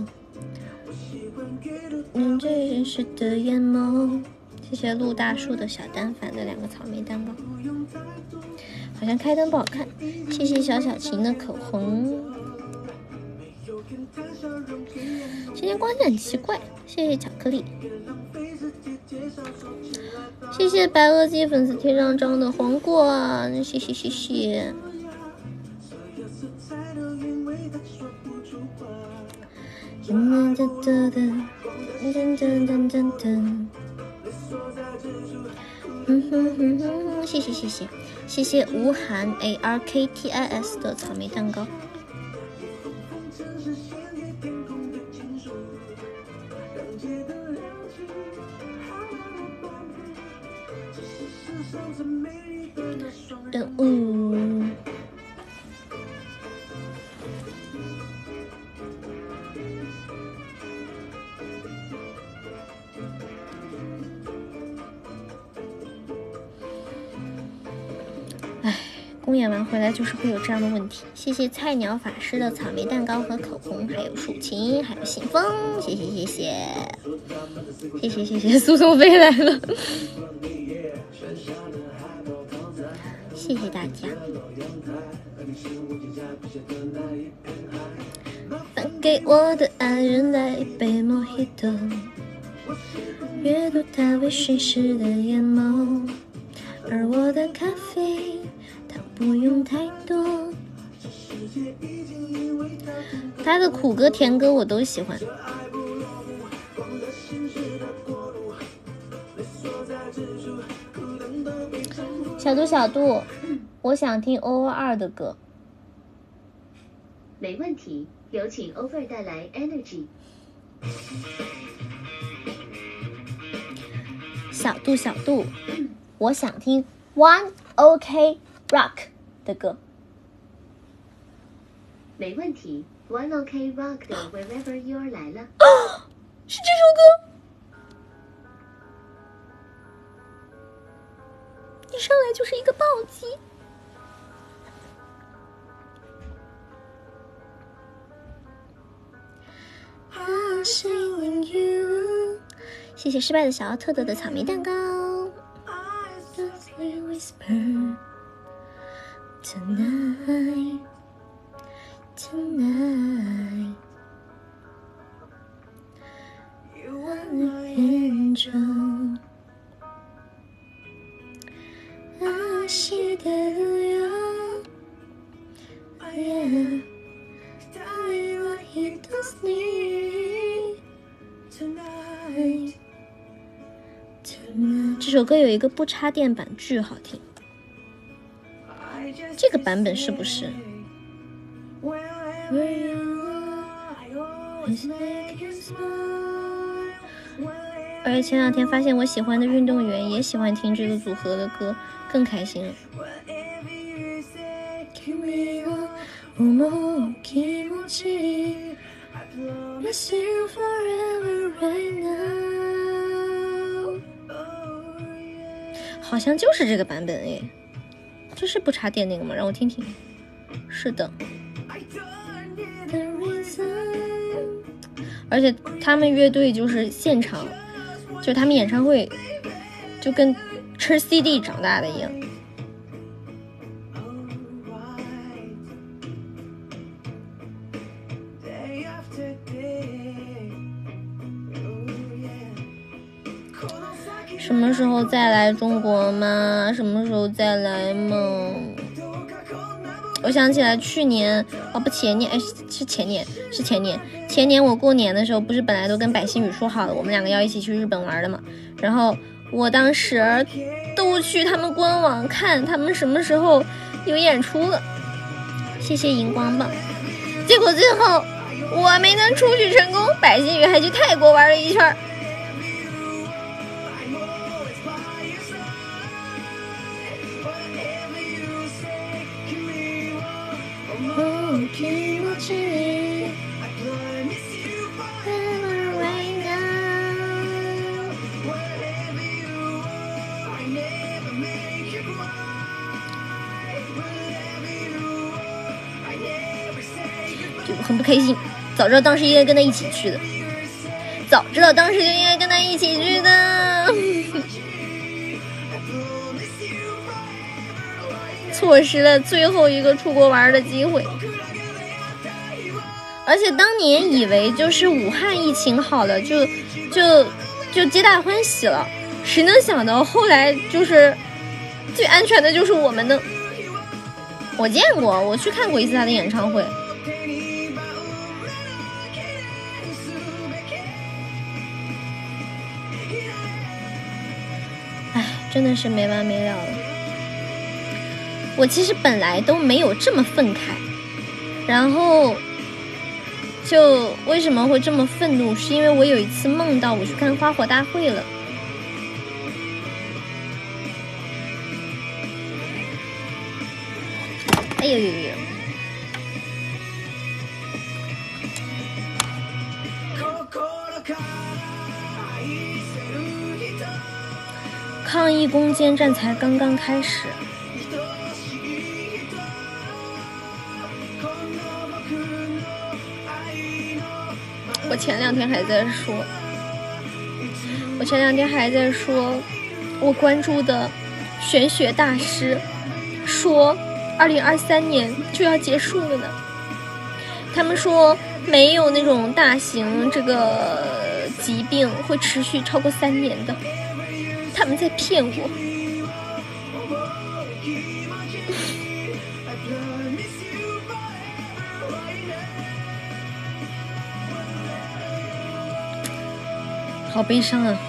用最真实的眼眸。谢谢陆大叔的小单反的两个草莓蛋糕，好像开灯不好看。谢谢小小琴的口红，今天光线很奇怪。谢谢巧克力。谢谢白垩纪粉丝贴上张的黄瓜，谢谢谢谢。噔噔噔噔噔噔噔噔。嗯哼哼哼，谢谢谢谢谢谢无寒 A R K T I S 的草莓蛋糕。有这样的问题。谢谢菜鸟法师的草莓蛋糕和口红，还有竖琴，还有信封，谢谢谢谢，谢谢谢谢，苏苏飞来了。谢谢大家。给我的爱人来一杯 Mojito。阅读他微醺时的眼眸，而我的咖啡不用太多。他的苦歌甜歌我都喜欢。小度小度，我想听 over 二的歌。没问题，有请 Over 带来 Energy。小度小度，我想听 One OK Rock 的歌。没问题，One OK Rock 的 Wherever You Are 来了。是这首歌。一上来就是一个暴击。谢谢失败的小奥特德的草莓蛋糕。Tonight, tonight, you wanna angel. i see the love，Yeah, tell me what he does need tonight. tonight. 这首歌有一个不插电版，巨好听。这个版本是不是？而且前两天发现我喜欢的运动员也喜欢听这个组合的歌，更开心了。好像就是这个版本哎，这是不插电那个吗？让我听听。是的。而且他们乐队就是现场。就他们演唱会，就跟吃 CD 长大的一样。什么时候再来中国吗？什么时候再来吗？我想起来去年哦不前年哎是前年是前年前年我过年的时候不是本来都跟百星宇说好了我们两个要一起去日本玩的嘛，然后我当时都去他们官网看他们什么时候有演出了，谢谢荧光棒，结果最后我没能出去成功，百星宇还去泰国玩了一圈。就很不开心，早知道当时应该跟他一起去的，早知道当时就应该跟他一起去的，错失了最后一个出国玩的机会。而且当年以为就是武汉疫情好了，就就就皆大欢喜了，谁能想到后来就是最安全的就是我们呢？我见过，我去看过一次他的演唱会。唉，真的是没完没了了。我其实本来都没有这么愤慨，然后。就为什么会这么愤怒？是因为我有一次梦到我去看花火大会了。哎呦呦呦！抗议攻坚战才刚刚开始。前两天还在说，我前两天还在说，我关注的玄学大师说，二零二三年就要结束了呢。他们说没有那种大型这个疾病会持续超过三年的，他们在骗我。好悲伤啊！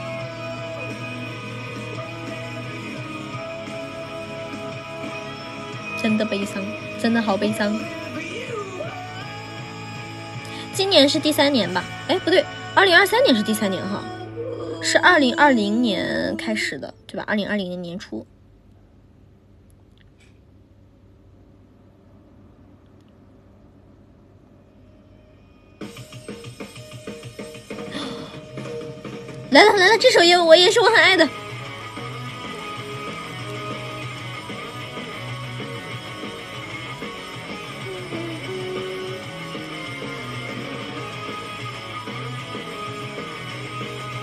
真的悲伤，真的好悲伤。今年是第三年吧？哎，不对，二零二三年是第三年哈，是二零二零年开始的，对吧？二零二零年年初。来了来了，这首也我也是我很爱的。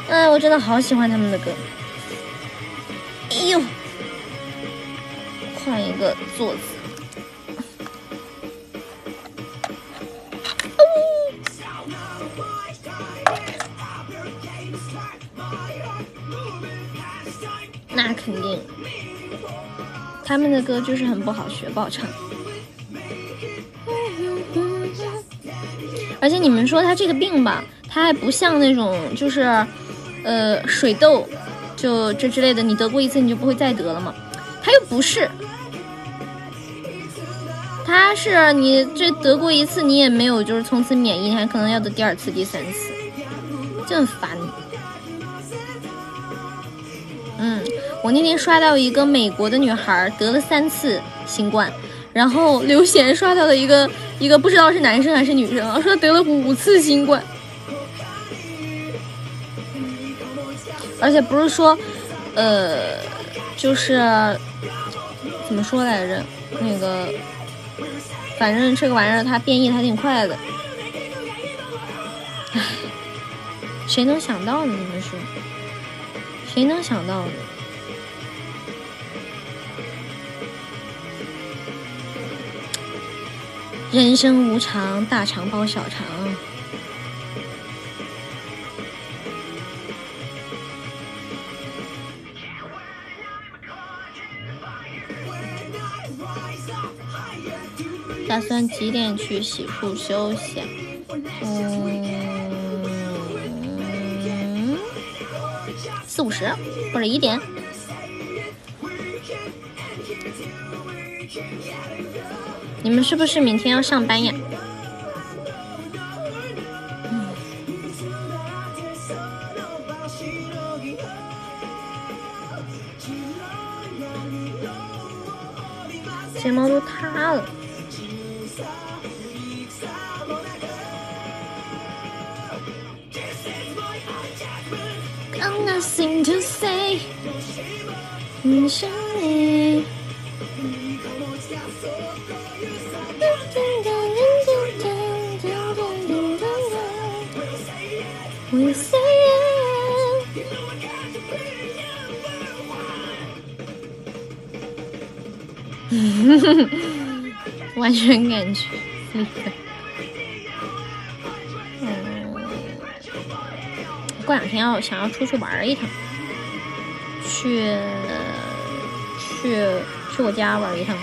哎，我真的好喜欢他们的歌。哎呦，换一个坐姿。肯定，他们的歌就是很不好学，不好唱。而且你们说他这个病吧，他还不像那种就是，呃，水痘，就这之类的，你得过一次你就不会再得了嘛。他又不是，他是你这得过一次，你也没有就是从此免疫，你还可能要得第二次、第三次，就很烦。我那天刷到一个美国的女孩得了三次新冠，然后刘贤刷到了一个一个不知道是男生还是女生，说得了五次新冠，而且不是说，呃，就是怎么说来着？那个，反正这个玩意儿它变异的还挺快的，唉，谁能想到呢？你们说？谁能想到呢？人生无常，大肠包小肠。打算几点去洗漱休息？嗯，四五十或者一点。你们是不是明天要上班呀？睫毛都塌了。Got nothing to say，你想你。We say it。完全感觉那个，嗯，过两天要想要出去玩一趟，去去去我家玩一趟。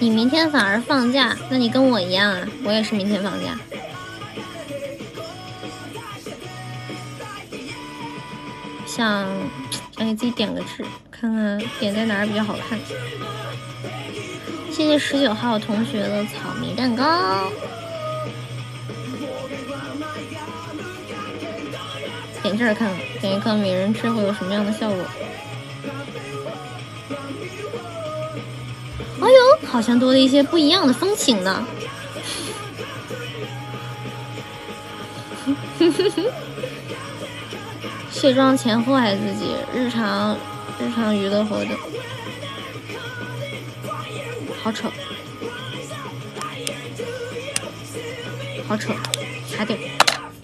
你明天反而放假，那你跟我一样啊，我也是明天放假。想想给自己点个痣，看看点在哪儿比较好看。谢谢十九号同学的草莓蛋糕。点这儿看看，点一颗美人痣会有什么样的效果。好像多了一些不一样的风情呢。卸妆前祸害自己，日常日常娱乐活动，好丑，好丑，擦掉，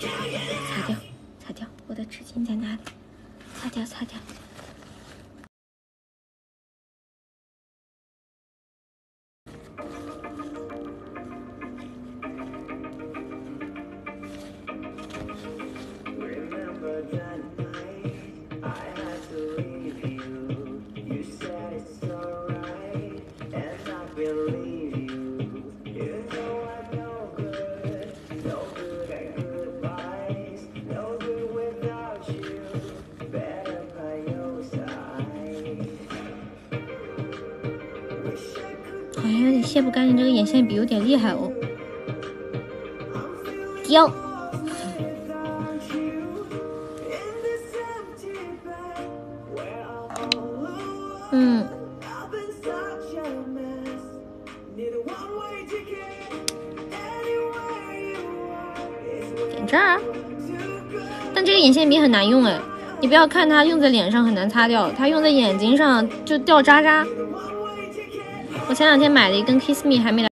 擦掉，擦掉，我的纸巾在哪里？擦掉，擦掉。眼笔有点厉害哦。雕，嗯，点这儿。但这个眼线笔很难用哎，你不要看它用在脸上很难擦掉，它用在眼睛上就掉渣渣。我前两天买了一根 Kiss Me，还没来，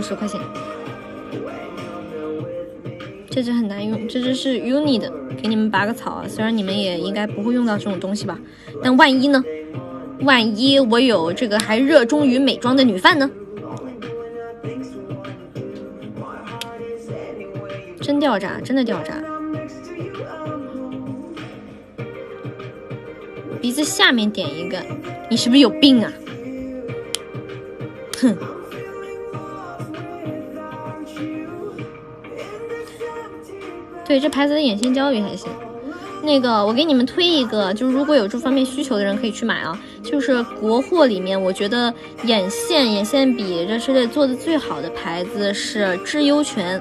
五六十块钱。这支很难用，这支是 Uni 的，给你们拔个草啊。虽然你们也应该不会用到这种东西吧，但万一呢？万一我有这个还热衷于美妆的女饭呢？真掉渣，真的掉渣。鼻子下面点一个，你是不是有病啊？哼！对，这牌子的眼线胶也还行。那个，我给你们推一个，就是如果有这方面需求的人可以去买啊。就是国货里面，我觉得眼线、眼线笔这之类做的最好的牌子是智优泉，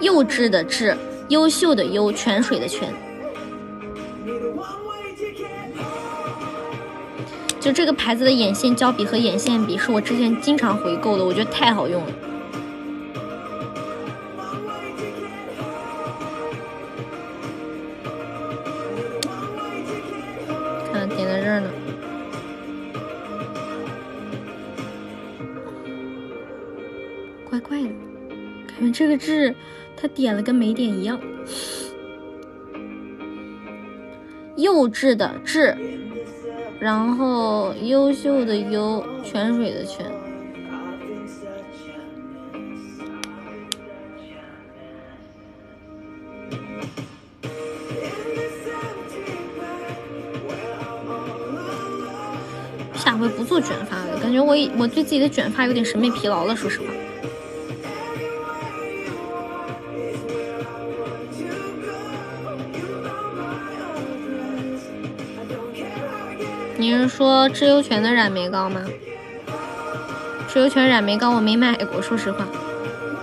幼稚的智，优秀的优，泉水的泉。就这个牌子的眼线胶笔和眼线笔是我之前经常回购的，我觉得太好用了。这个痣，他点了跟没点一样。幼稚的稚，然后优秀的优，泉水的泉。下回不做卷发了，感觉我我对自己的卷发有点审美疲劳了，说实话。你是说稚优泉的染眉膏吗？稚优泉染眉膏我没买过，说实话，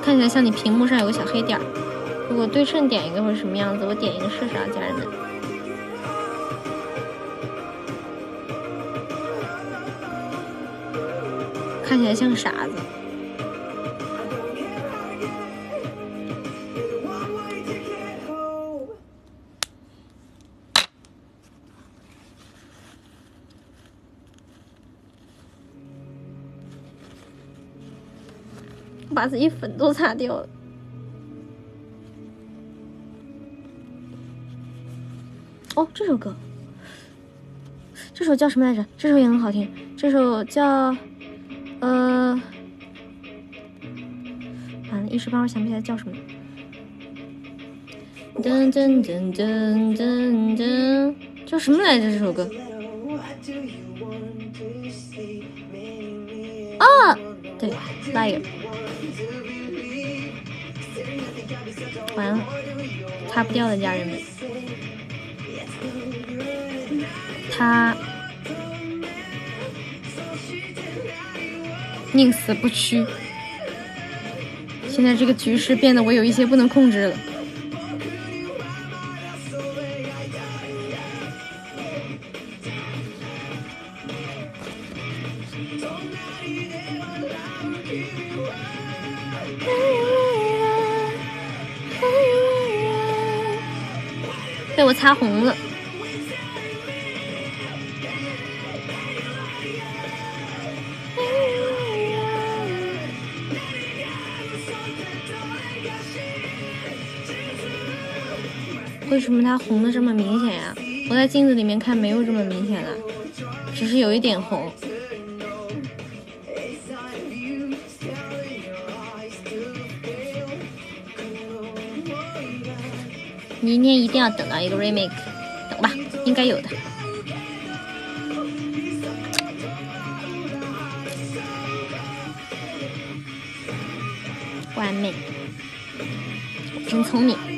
看起来像你屏幕上有个小黑点儿。如果对称点一个会是什么样子？我点一个试试啊，家人们。看起来像傻子。把自己粉都擦掉了。哦，这首歌，这首叫什么来着？这首也很好听，这首叫，呃，完了，一时半会儿想不起来叫什么。噔噔噔噔噔噔，叫什么来着？这首歌？啊，对，Liar。完了，擦不掉的家人们，他宁死不屈。现在这个局势变得我有一些不能控制了。擦红了。为什么它红的这么明显呀？我在镜子里面看没有这么明显的，只是有一点红。明天一定要等到一个 remake，等吧，应该有的。完美，真聪明。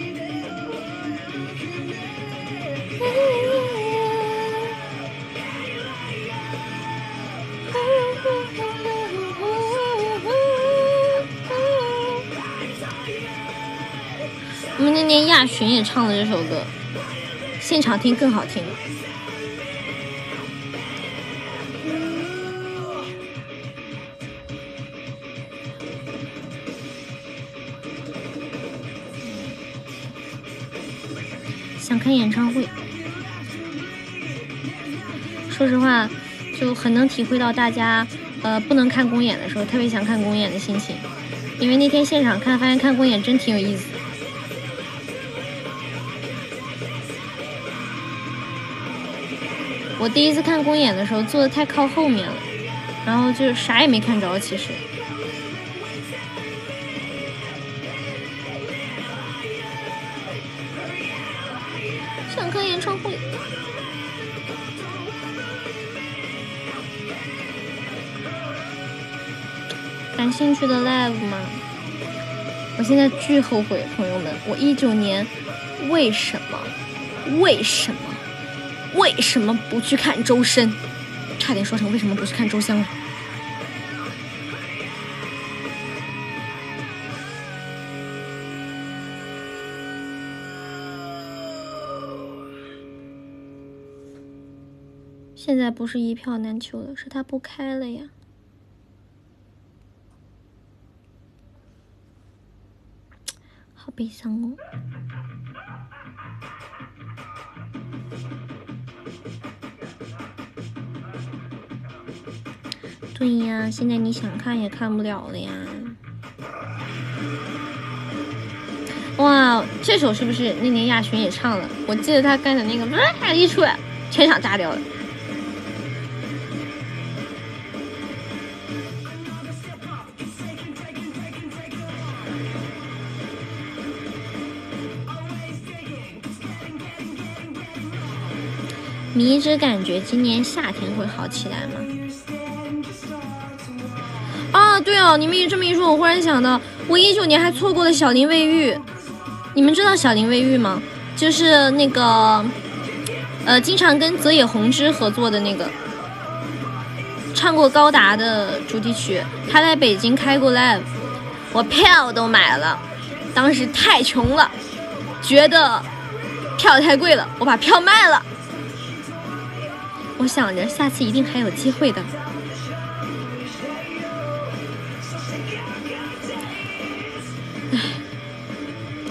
巡也唱了这首歌，现场听更好听。想看演唱会，说实话，就很能体会到大家呃不能看公演的时候，特别想看公演的心情。因为那天现场看，发现看公演真挺有意思。我第一次看公演的时候坐的太靠后面了，然后就啥也没看着，其实。想看演唱会。感兴趣的 live 吗？我现在巨后悔，朋友们，我一九年为什么为什么为什么不去看周深？差点说成为什么不去看周香了。现在不是一票难求了，是他不开了呀。好悲伤哦。对呀，现在你想看也看不了了呀。哇，这首是不是那年亚巡也唱了？我记得他刚才那个哇一出来，全场炸掉了。迷之感觉今年夏天会好起来吗？对哦，你们一这么一说，我忽然想到，我一九年还错过了小林卫浴。你们知道小林卫浴吗？就是那个，呃，经常跟泽野弘之合作的那个，唱过高达的主题曲。他来北京开过 live，我票都买了，当时太穷了，觉得票太贵了，我把票卖了。我想着下次一定还有机会的。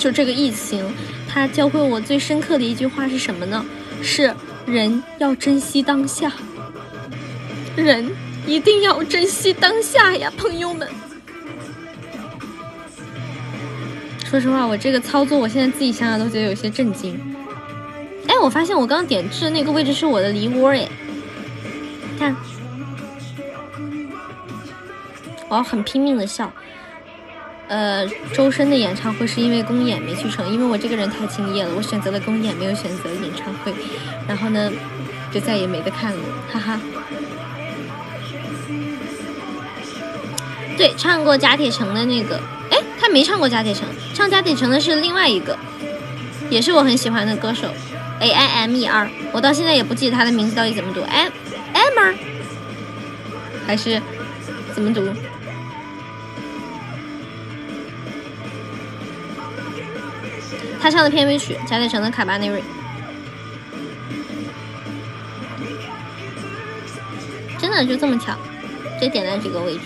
就这个疫情，它教会我最深刻的一句话是什么呢？是人要珍惜当下，人一定要珍惜当下呀，朋友们。说实话，我这个操作，我现在自己想想都觉得有些震惊。哎，我发现我刚刚点痣那个位置是我的梨窝哎，看，我要很拼命的笑。呃，周深的演唱会是因为公演没去成，因为我这个人太敬业了，我选择了公演，没有选择演唱会，然后呢，就再也没得看了，哈哈。对，唱过贾铁城的那个，哎，他没唱过贾铁城，唱贾铁城的是另外一个，也是我很喜欢的歌手。A I M E R，我到现在也不记得他的名字到底怎么读，M M 还是怎么读？他唱的片尾曲，贾铁城的《卡巴内瑞》，真的就这么巧，就点在这个位置。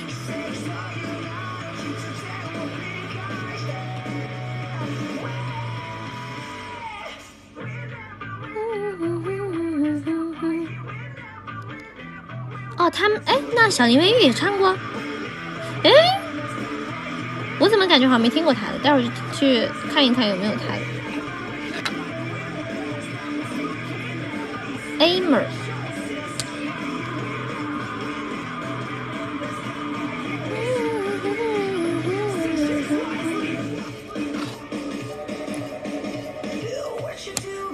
哦，他们哎，那小林微玉也唱过，哎，我怎么感觉好像没听过他的？待会儿去看一看有没有他的。Amer，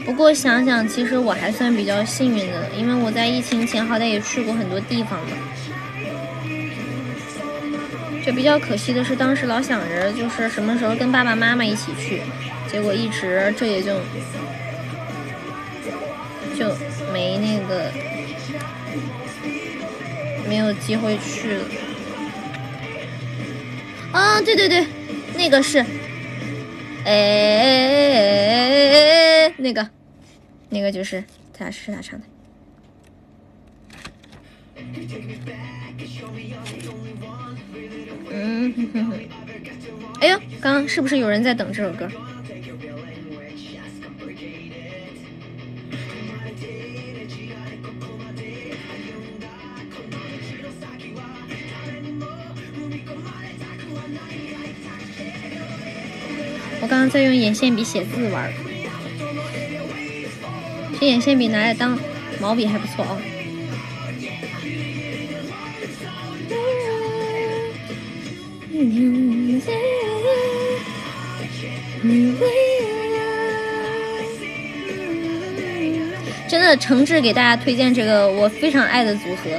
不过想想，其实我还算比较幸运的，因为我在疫情前好歹也去过很多地方嘛。就比较可惜的是，当时老想着就是什么时候跟爸爸妈妈一起去，结果一直这也就就没那个没有机会去了。啊，对对对，那个是哎，那个，那个就是他是他唱的。嗯哼哼哼，哎呦，刚刚是不是有人在等这首歌？我刚刚在用眼线笔写字玩儿，这眼线笔拿来当毛笔还不错哦。真的诚挚给大家推荐这个我非常爱的组合，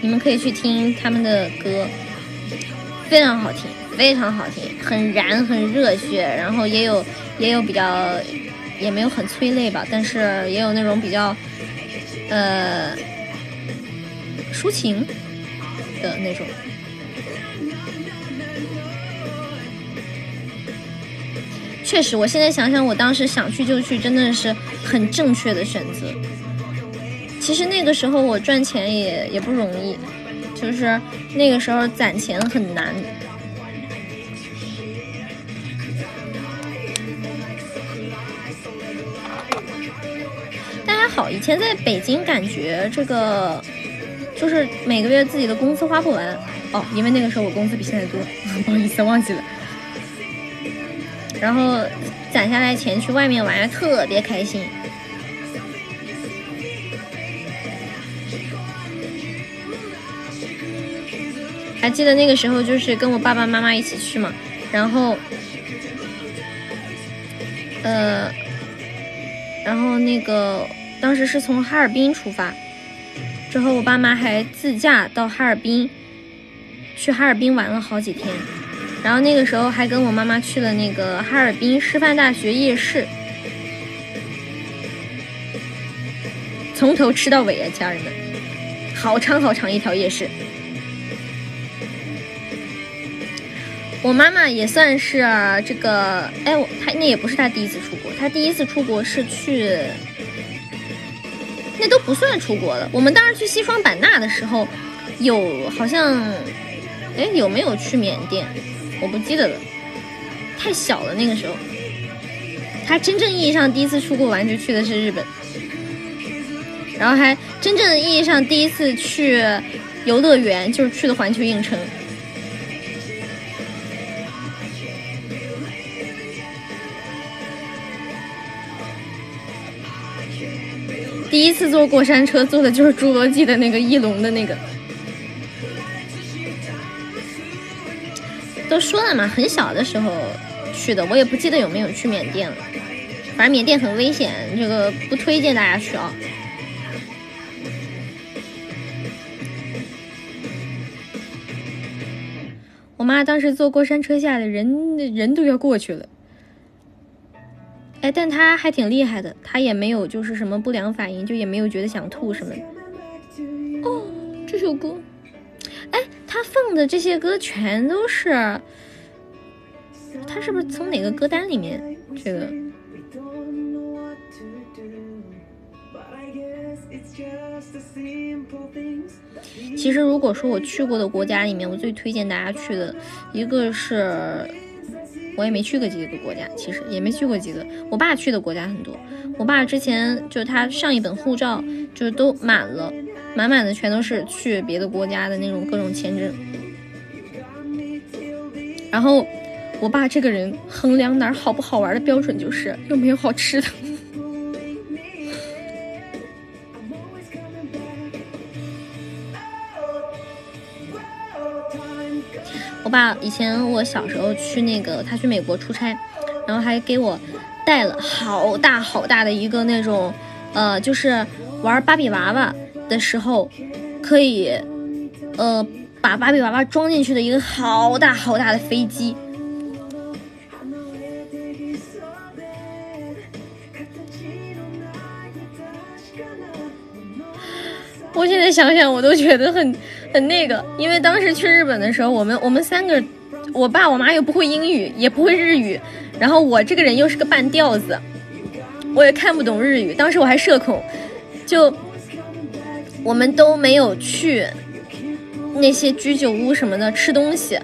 你们可以去听他们的歌，非常好听，非常好听，很燃，很热血，然后也有也有比较，也没有很催泪吧，但是也有那种比较，呃，抒情的那种。确实，我现在想想，我当时想去就去，真的是很正确的选择。其实那个时候我赚钱也也不容易，就是那个时候攒钱很难。但还好，以前在北京感觉这个就是每个月自己的工资花不完哦，因为那个时候我工资比现在多，不好意思忘记了。然后攒下来钱去外面玩，特别开心。还记得那个时候，就是跟我爸爸妈妈一起去嘛，然后，呃，然后那个当时是从哈尔滨出发，之后我爸妈还自驾到哈尔滨，去哈尔滨玩了好几天。然后那个时候还跟我妈妈去了那个哈尔滨师范大学夜市，从头吃到尾啊，家人们，好长好长一条夜市。我妈妈也算是这个，哎，我她那也不是她第一次出国，她第一次出国是去，那都不算出国了。我们当时去西双版纳的时候，有好像，哎，有没有去缅甸？我不记得了，太小了那个时候。他真正意义上第一次出国玩就去的是日本，然后还真正意义上第一次去游乐园就是去的环球影城。第一次坐过山车坐的就是侏罗纪的那个翼龙的那个。都说了嘛，很小的时候去的，我也不记得有没有去缅甸了。反正缅甸很危险，这个不推荐大家去啊。我妈当时坐过山车下的，人人都要过去了。哎，但她还挺厉害的，她也没有就是什么不良反应，就也没有觉得想吐什么。哦，这首歌。他放的这些歌全都是，他是不是从哪个歌单里面？这个，其实如果说我去过的国家里面，我最推荐大家去的一个是，我也没去过几个国家，其实也没去过几个。我爸去的国家很多，我爸之前就他上一本护照就是都满了。满满的全都是去别的国家的那种各种签证，然后我爸这个人衡量哪儿好不好玩的标准就是有没有好吃的。我爸以前我小时候去那个他去美国出差，然后还给我带了好大好大的一个那种呃，就是玩芭比娃娃。的时候，可以，呃，把芭比娃娃装进去的一个好大好大的飞机。我现在想想，我都觉得很很那个，因为当时去日本的时候，我们我们三个，我爸我妈又不会英语，也不会日语。然后我这个人又是个半吊子，我也看不懂日语，当时我还社恐，就我们都没有去那些居酒屋什么的吃东西，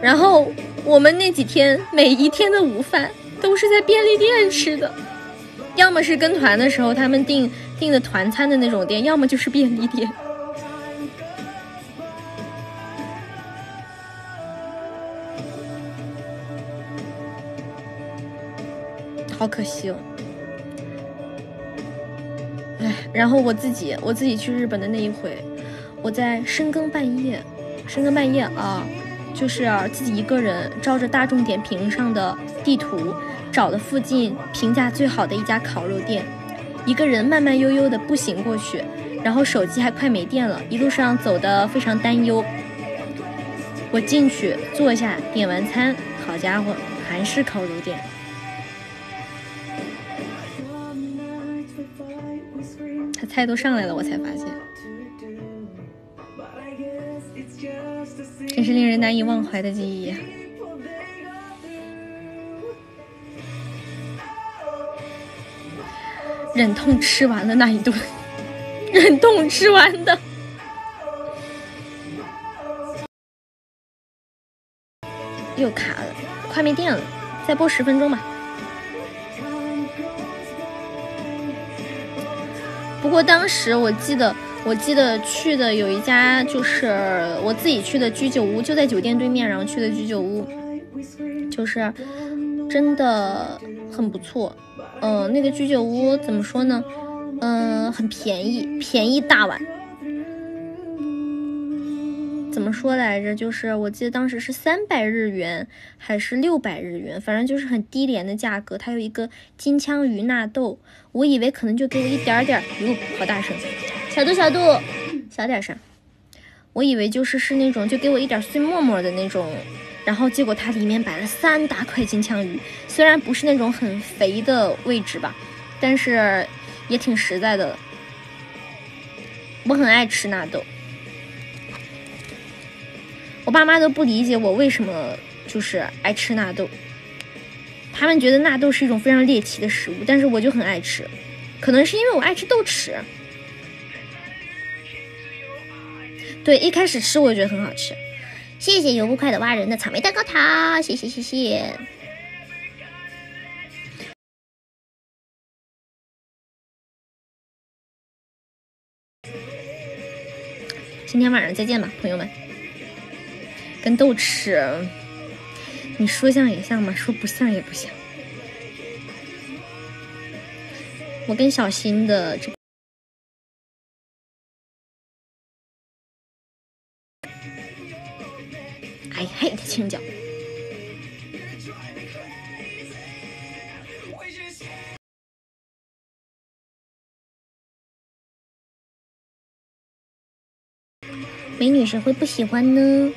然后我们那几天每一天的午饭都是在便利店吃的，要么是跟团的时候他们订订的团餐的那种店，要么就是便利店。好可惜哦。然后我自己我自己去日本的那一回，我在深更半夜，深更半夜啊，就是自己一个人照着大众点评上的地图，找了附近评价最好的一家烤肉店，一个人慢慢悠悠的步行过去，然后手机还快没电了，一路上走的非常担忧。我进去坐下，点完餐，好家伙，韩式烤肉店。他菜都上来了，我才发现，真是令人难以忘怀的记忆。忍痛吃完了那一顿，忍痛吃完的。又卡了，快没电了，再播十分钟吧。不过当时我记得，我记得去的有一家就是我自己去的居酒屋，就在酒店对面，然后去的居酒屋，就是真的很不错。嗯，那个居酒屋怎么说呢？嗯，很便宜，便宜大碗。怎么说来着？就是我记得当时是三百日元还是六百日元，反正就是很低廉的价格。它有一个金枪鱼纳豆，我以为可能就给我一点点，哟，好大声！小度小度，小点声。我以为就是是那种就给我一点碎沫沫的那种，然后结果它里面摆了三大块金枪鱼，虽然不是那种很肥的位置吧，但是也挺实在的。我很爱吃纳豆。我爸妈都不理解我为什么就是爱吃纳豆，他们觉得纳豆是一种非常猎奇的食物，但是我就很爱吃，可能是因为我爱吃豆豉。对，一开始吃我就觉得很好吃。谢谢游不快的挖人的草莓蛋糕塔，谢谢谢谢。今天晚上再见吧，朋友们。跟豆豉，你说像也像吗？说不像也不像。我跟小新的这，I hate 青椒。美女谁会不喜欢呢？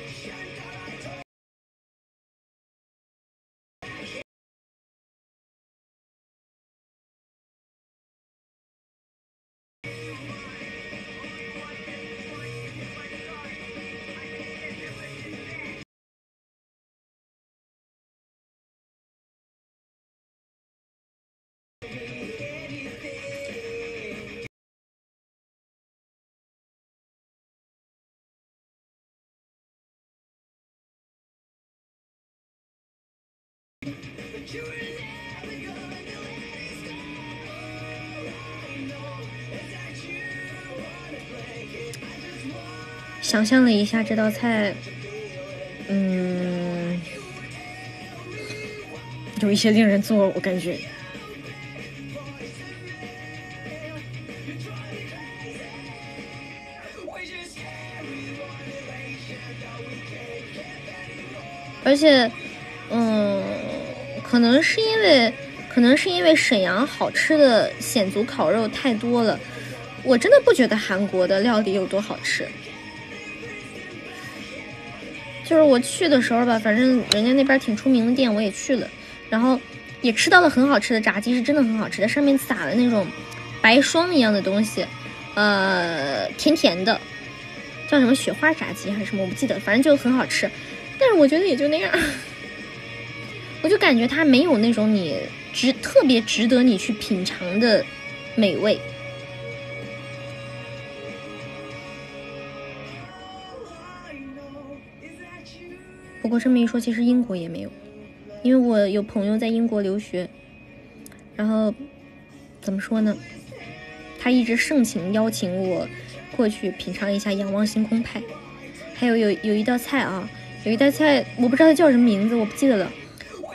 想象了一下这道菜，嗯，有一些令人作呕，我感觉。而且，嗯，可能是因为，可能是因为沈阳好吃的鲜族烤肉太多了，我真的不觉得韩国的料理有多好吃。就是我去的时候吧，反正人家那边挺出名的店，我也去了，然后也吃到了很好吃的炸鸡，是真的很好吃的，上面撒了那种白霜一样的东西，呃，甜甜的，叫什么雪花炸鸡还是什么，我不记得，反正就很好吃。但是我觉得也就那样，我就感觉它没有那种你值特别值得你去品尝的美味。不过这么一说，其实英国也没有，因为我有朋友在英国留学，然后怎么说呢？他一直盛情邀请我过去品尝一下仰望星空派，还有有有一道菜啊，有一道菜我不知道它叫什么名字，我不记得了，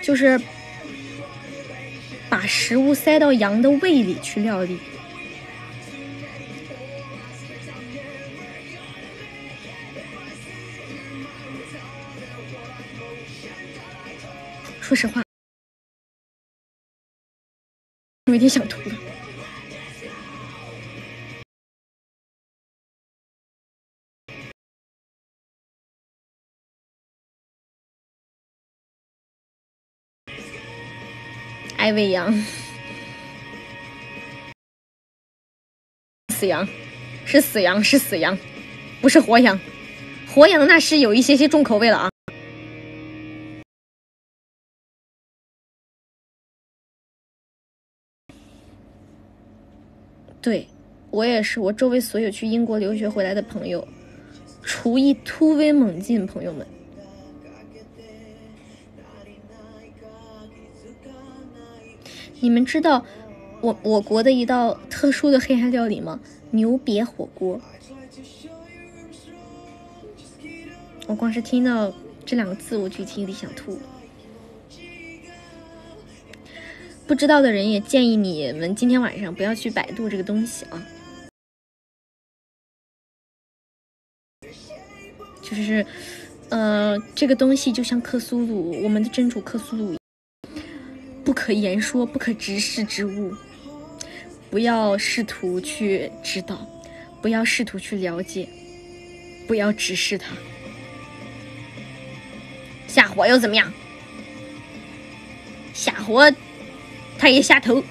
就是把食物塞到羊的胃里去料理。说实话，我有点想吐了。爱喂羊，死羊，是死羊，是死羊，不是活羊。活羊那是有一些些重口味了啊。对，我也是，我周围所有去英国留学回来的朋友，厨艺突飞猛进，朋友们。你们知道我我国的一道特殊的黑暗料理吗？牛瘪火锅。我光是听到这两个字，我就已经有点想吐。不知道的人也建议你们今天晚上不要去百度这个东西啊。就是，呃，这个东西就像克苏鲁，我们的真主克苏鲁。不可言说、不可直视之物，不要试图去知道，不要试图去了解，不要直视它。下火又怎么样？下火，他也下头。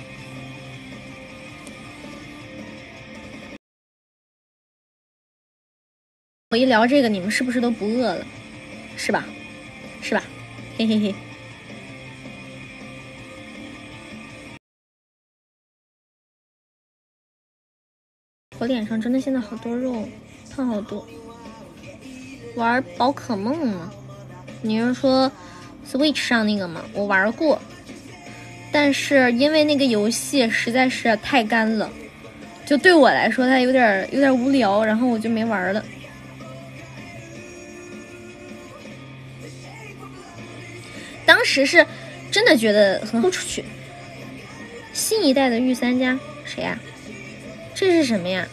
我一聊这个，你们是不是都不饿了？是吧？是吧？嘿嘿嘿。我脸上真的现在好多肉，胖好多。玩宝可梦吗？你是说 Switch 上那个吗？我玩过，但是因为那个游戏实在是太干了，就对我来说它有点有点无聊，然后我就没玩了。当时是真的觉得很好出去。新一代的御三家谁呀、这是什么呀？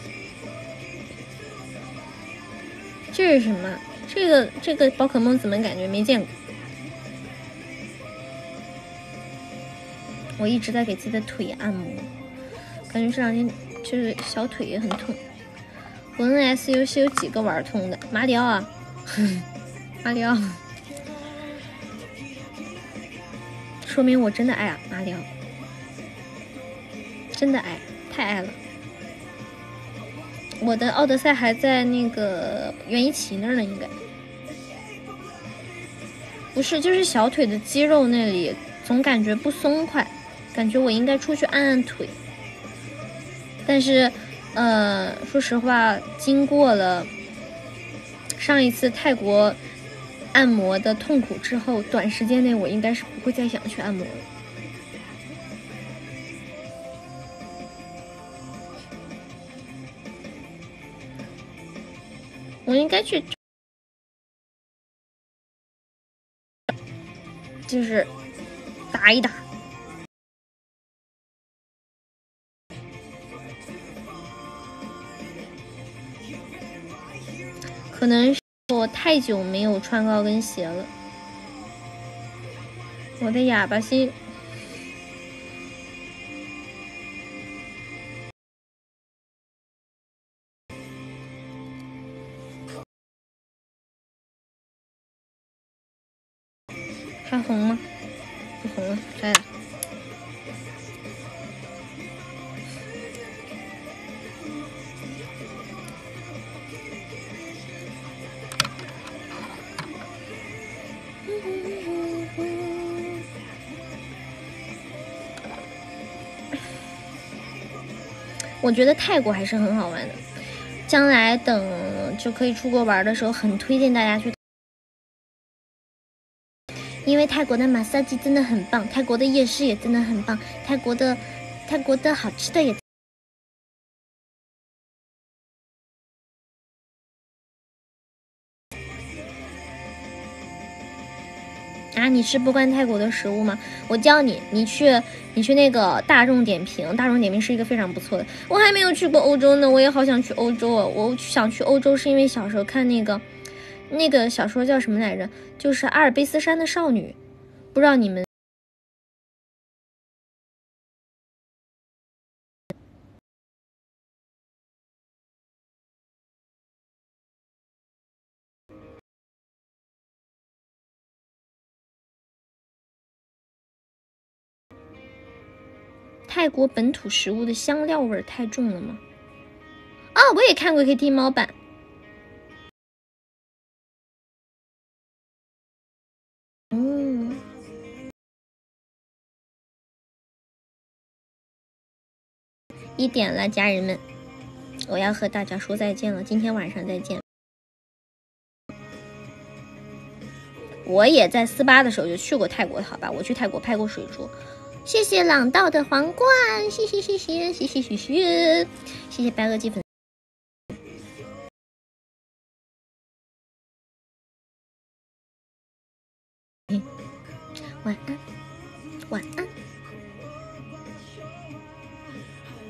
这是什么？这个这个宝可梦怎么感觉没见过？我一直在给自己的腿按摩，感觉这两天就是小腿也很痛。我 NS 游戏有几个玩通的？马里奥啊，马里奥，说明我真的爱啊，马里奥，真的爱，太爱了。我的奥德赛还在那个袁一奇那儿呢，应该不是，就是小腿的肌肉那里总感觉不松快，感觉我应该出去按按腿。但是，呃，说实话，经过了上一次泰国按摩的痛苦之后，短时间内我应该是不会再想去按摩了。我应该去，就是打一打。可能是我太久没有穿高跟鞋了，我的哑巴心。我觉得泰国还是很好玩的。将来等就可以出国玩的时候，很推荐大家去，因为泰国的马萨基真的很棒，泰国的夜市也真的很棒，泰国的泰国的好吃的也。你吃不惯泰国的食物吗？我教你，你去，你去那个大众点评，大众点评是一个非常不错的。我还没有去过欧洲呢，我也好想去欧洲啊！我想去欧洲是因为小时候看那个，那个小说叫什么来着？就是阿尔卑斯山的少女，不知道你们。泰国本土食物的香料味太重了吗？啊，我也看过 KT 猫版。嗯，一点了，家人们，我要和大家说再见了，今天晚上再见。我也在四八的时候就去过泰国，好吧，我去泰国拍过水珠。谢谢朗道的皇冠，谢谢谢谢谢谢谢谢谢谢白垩纪粉，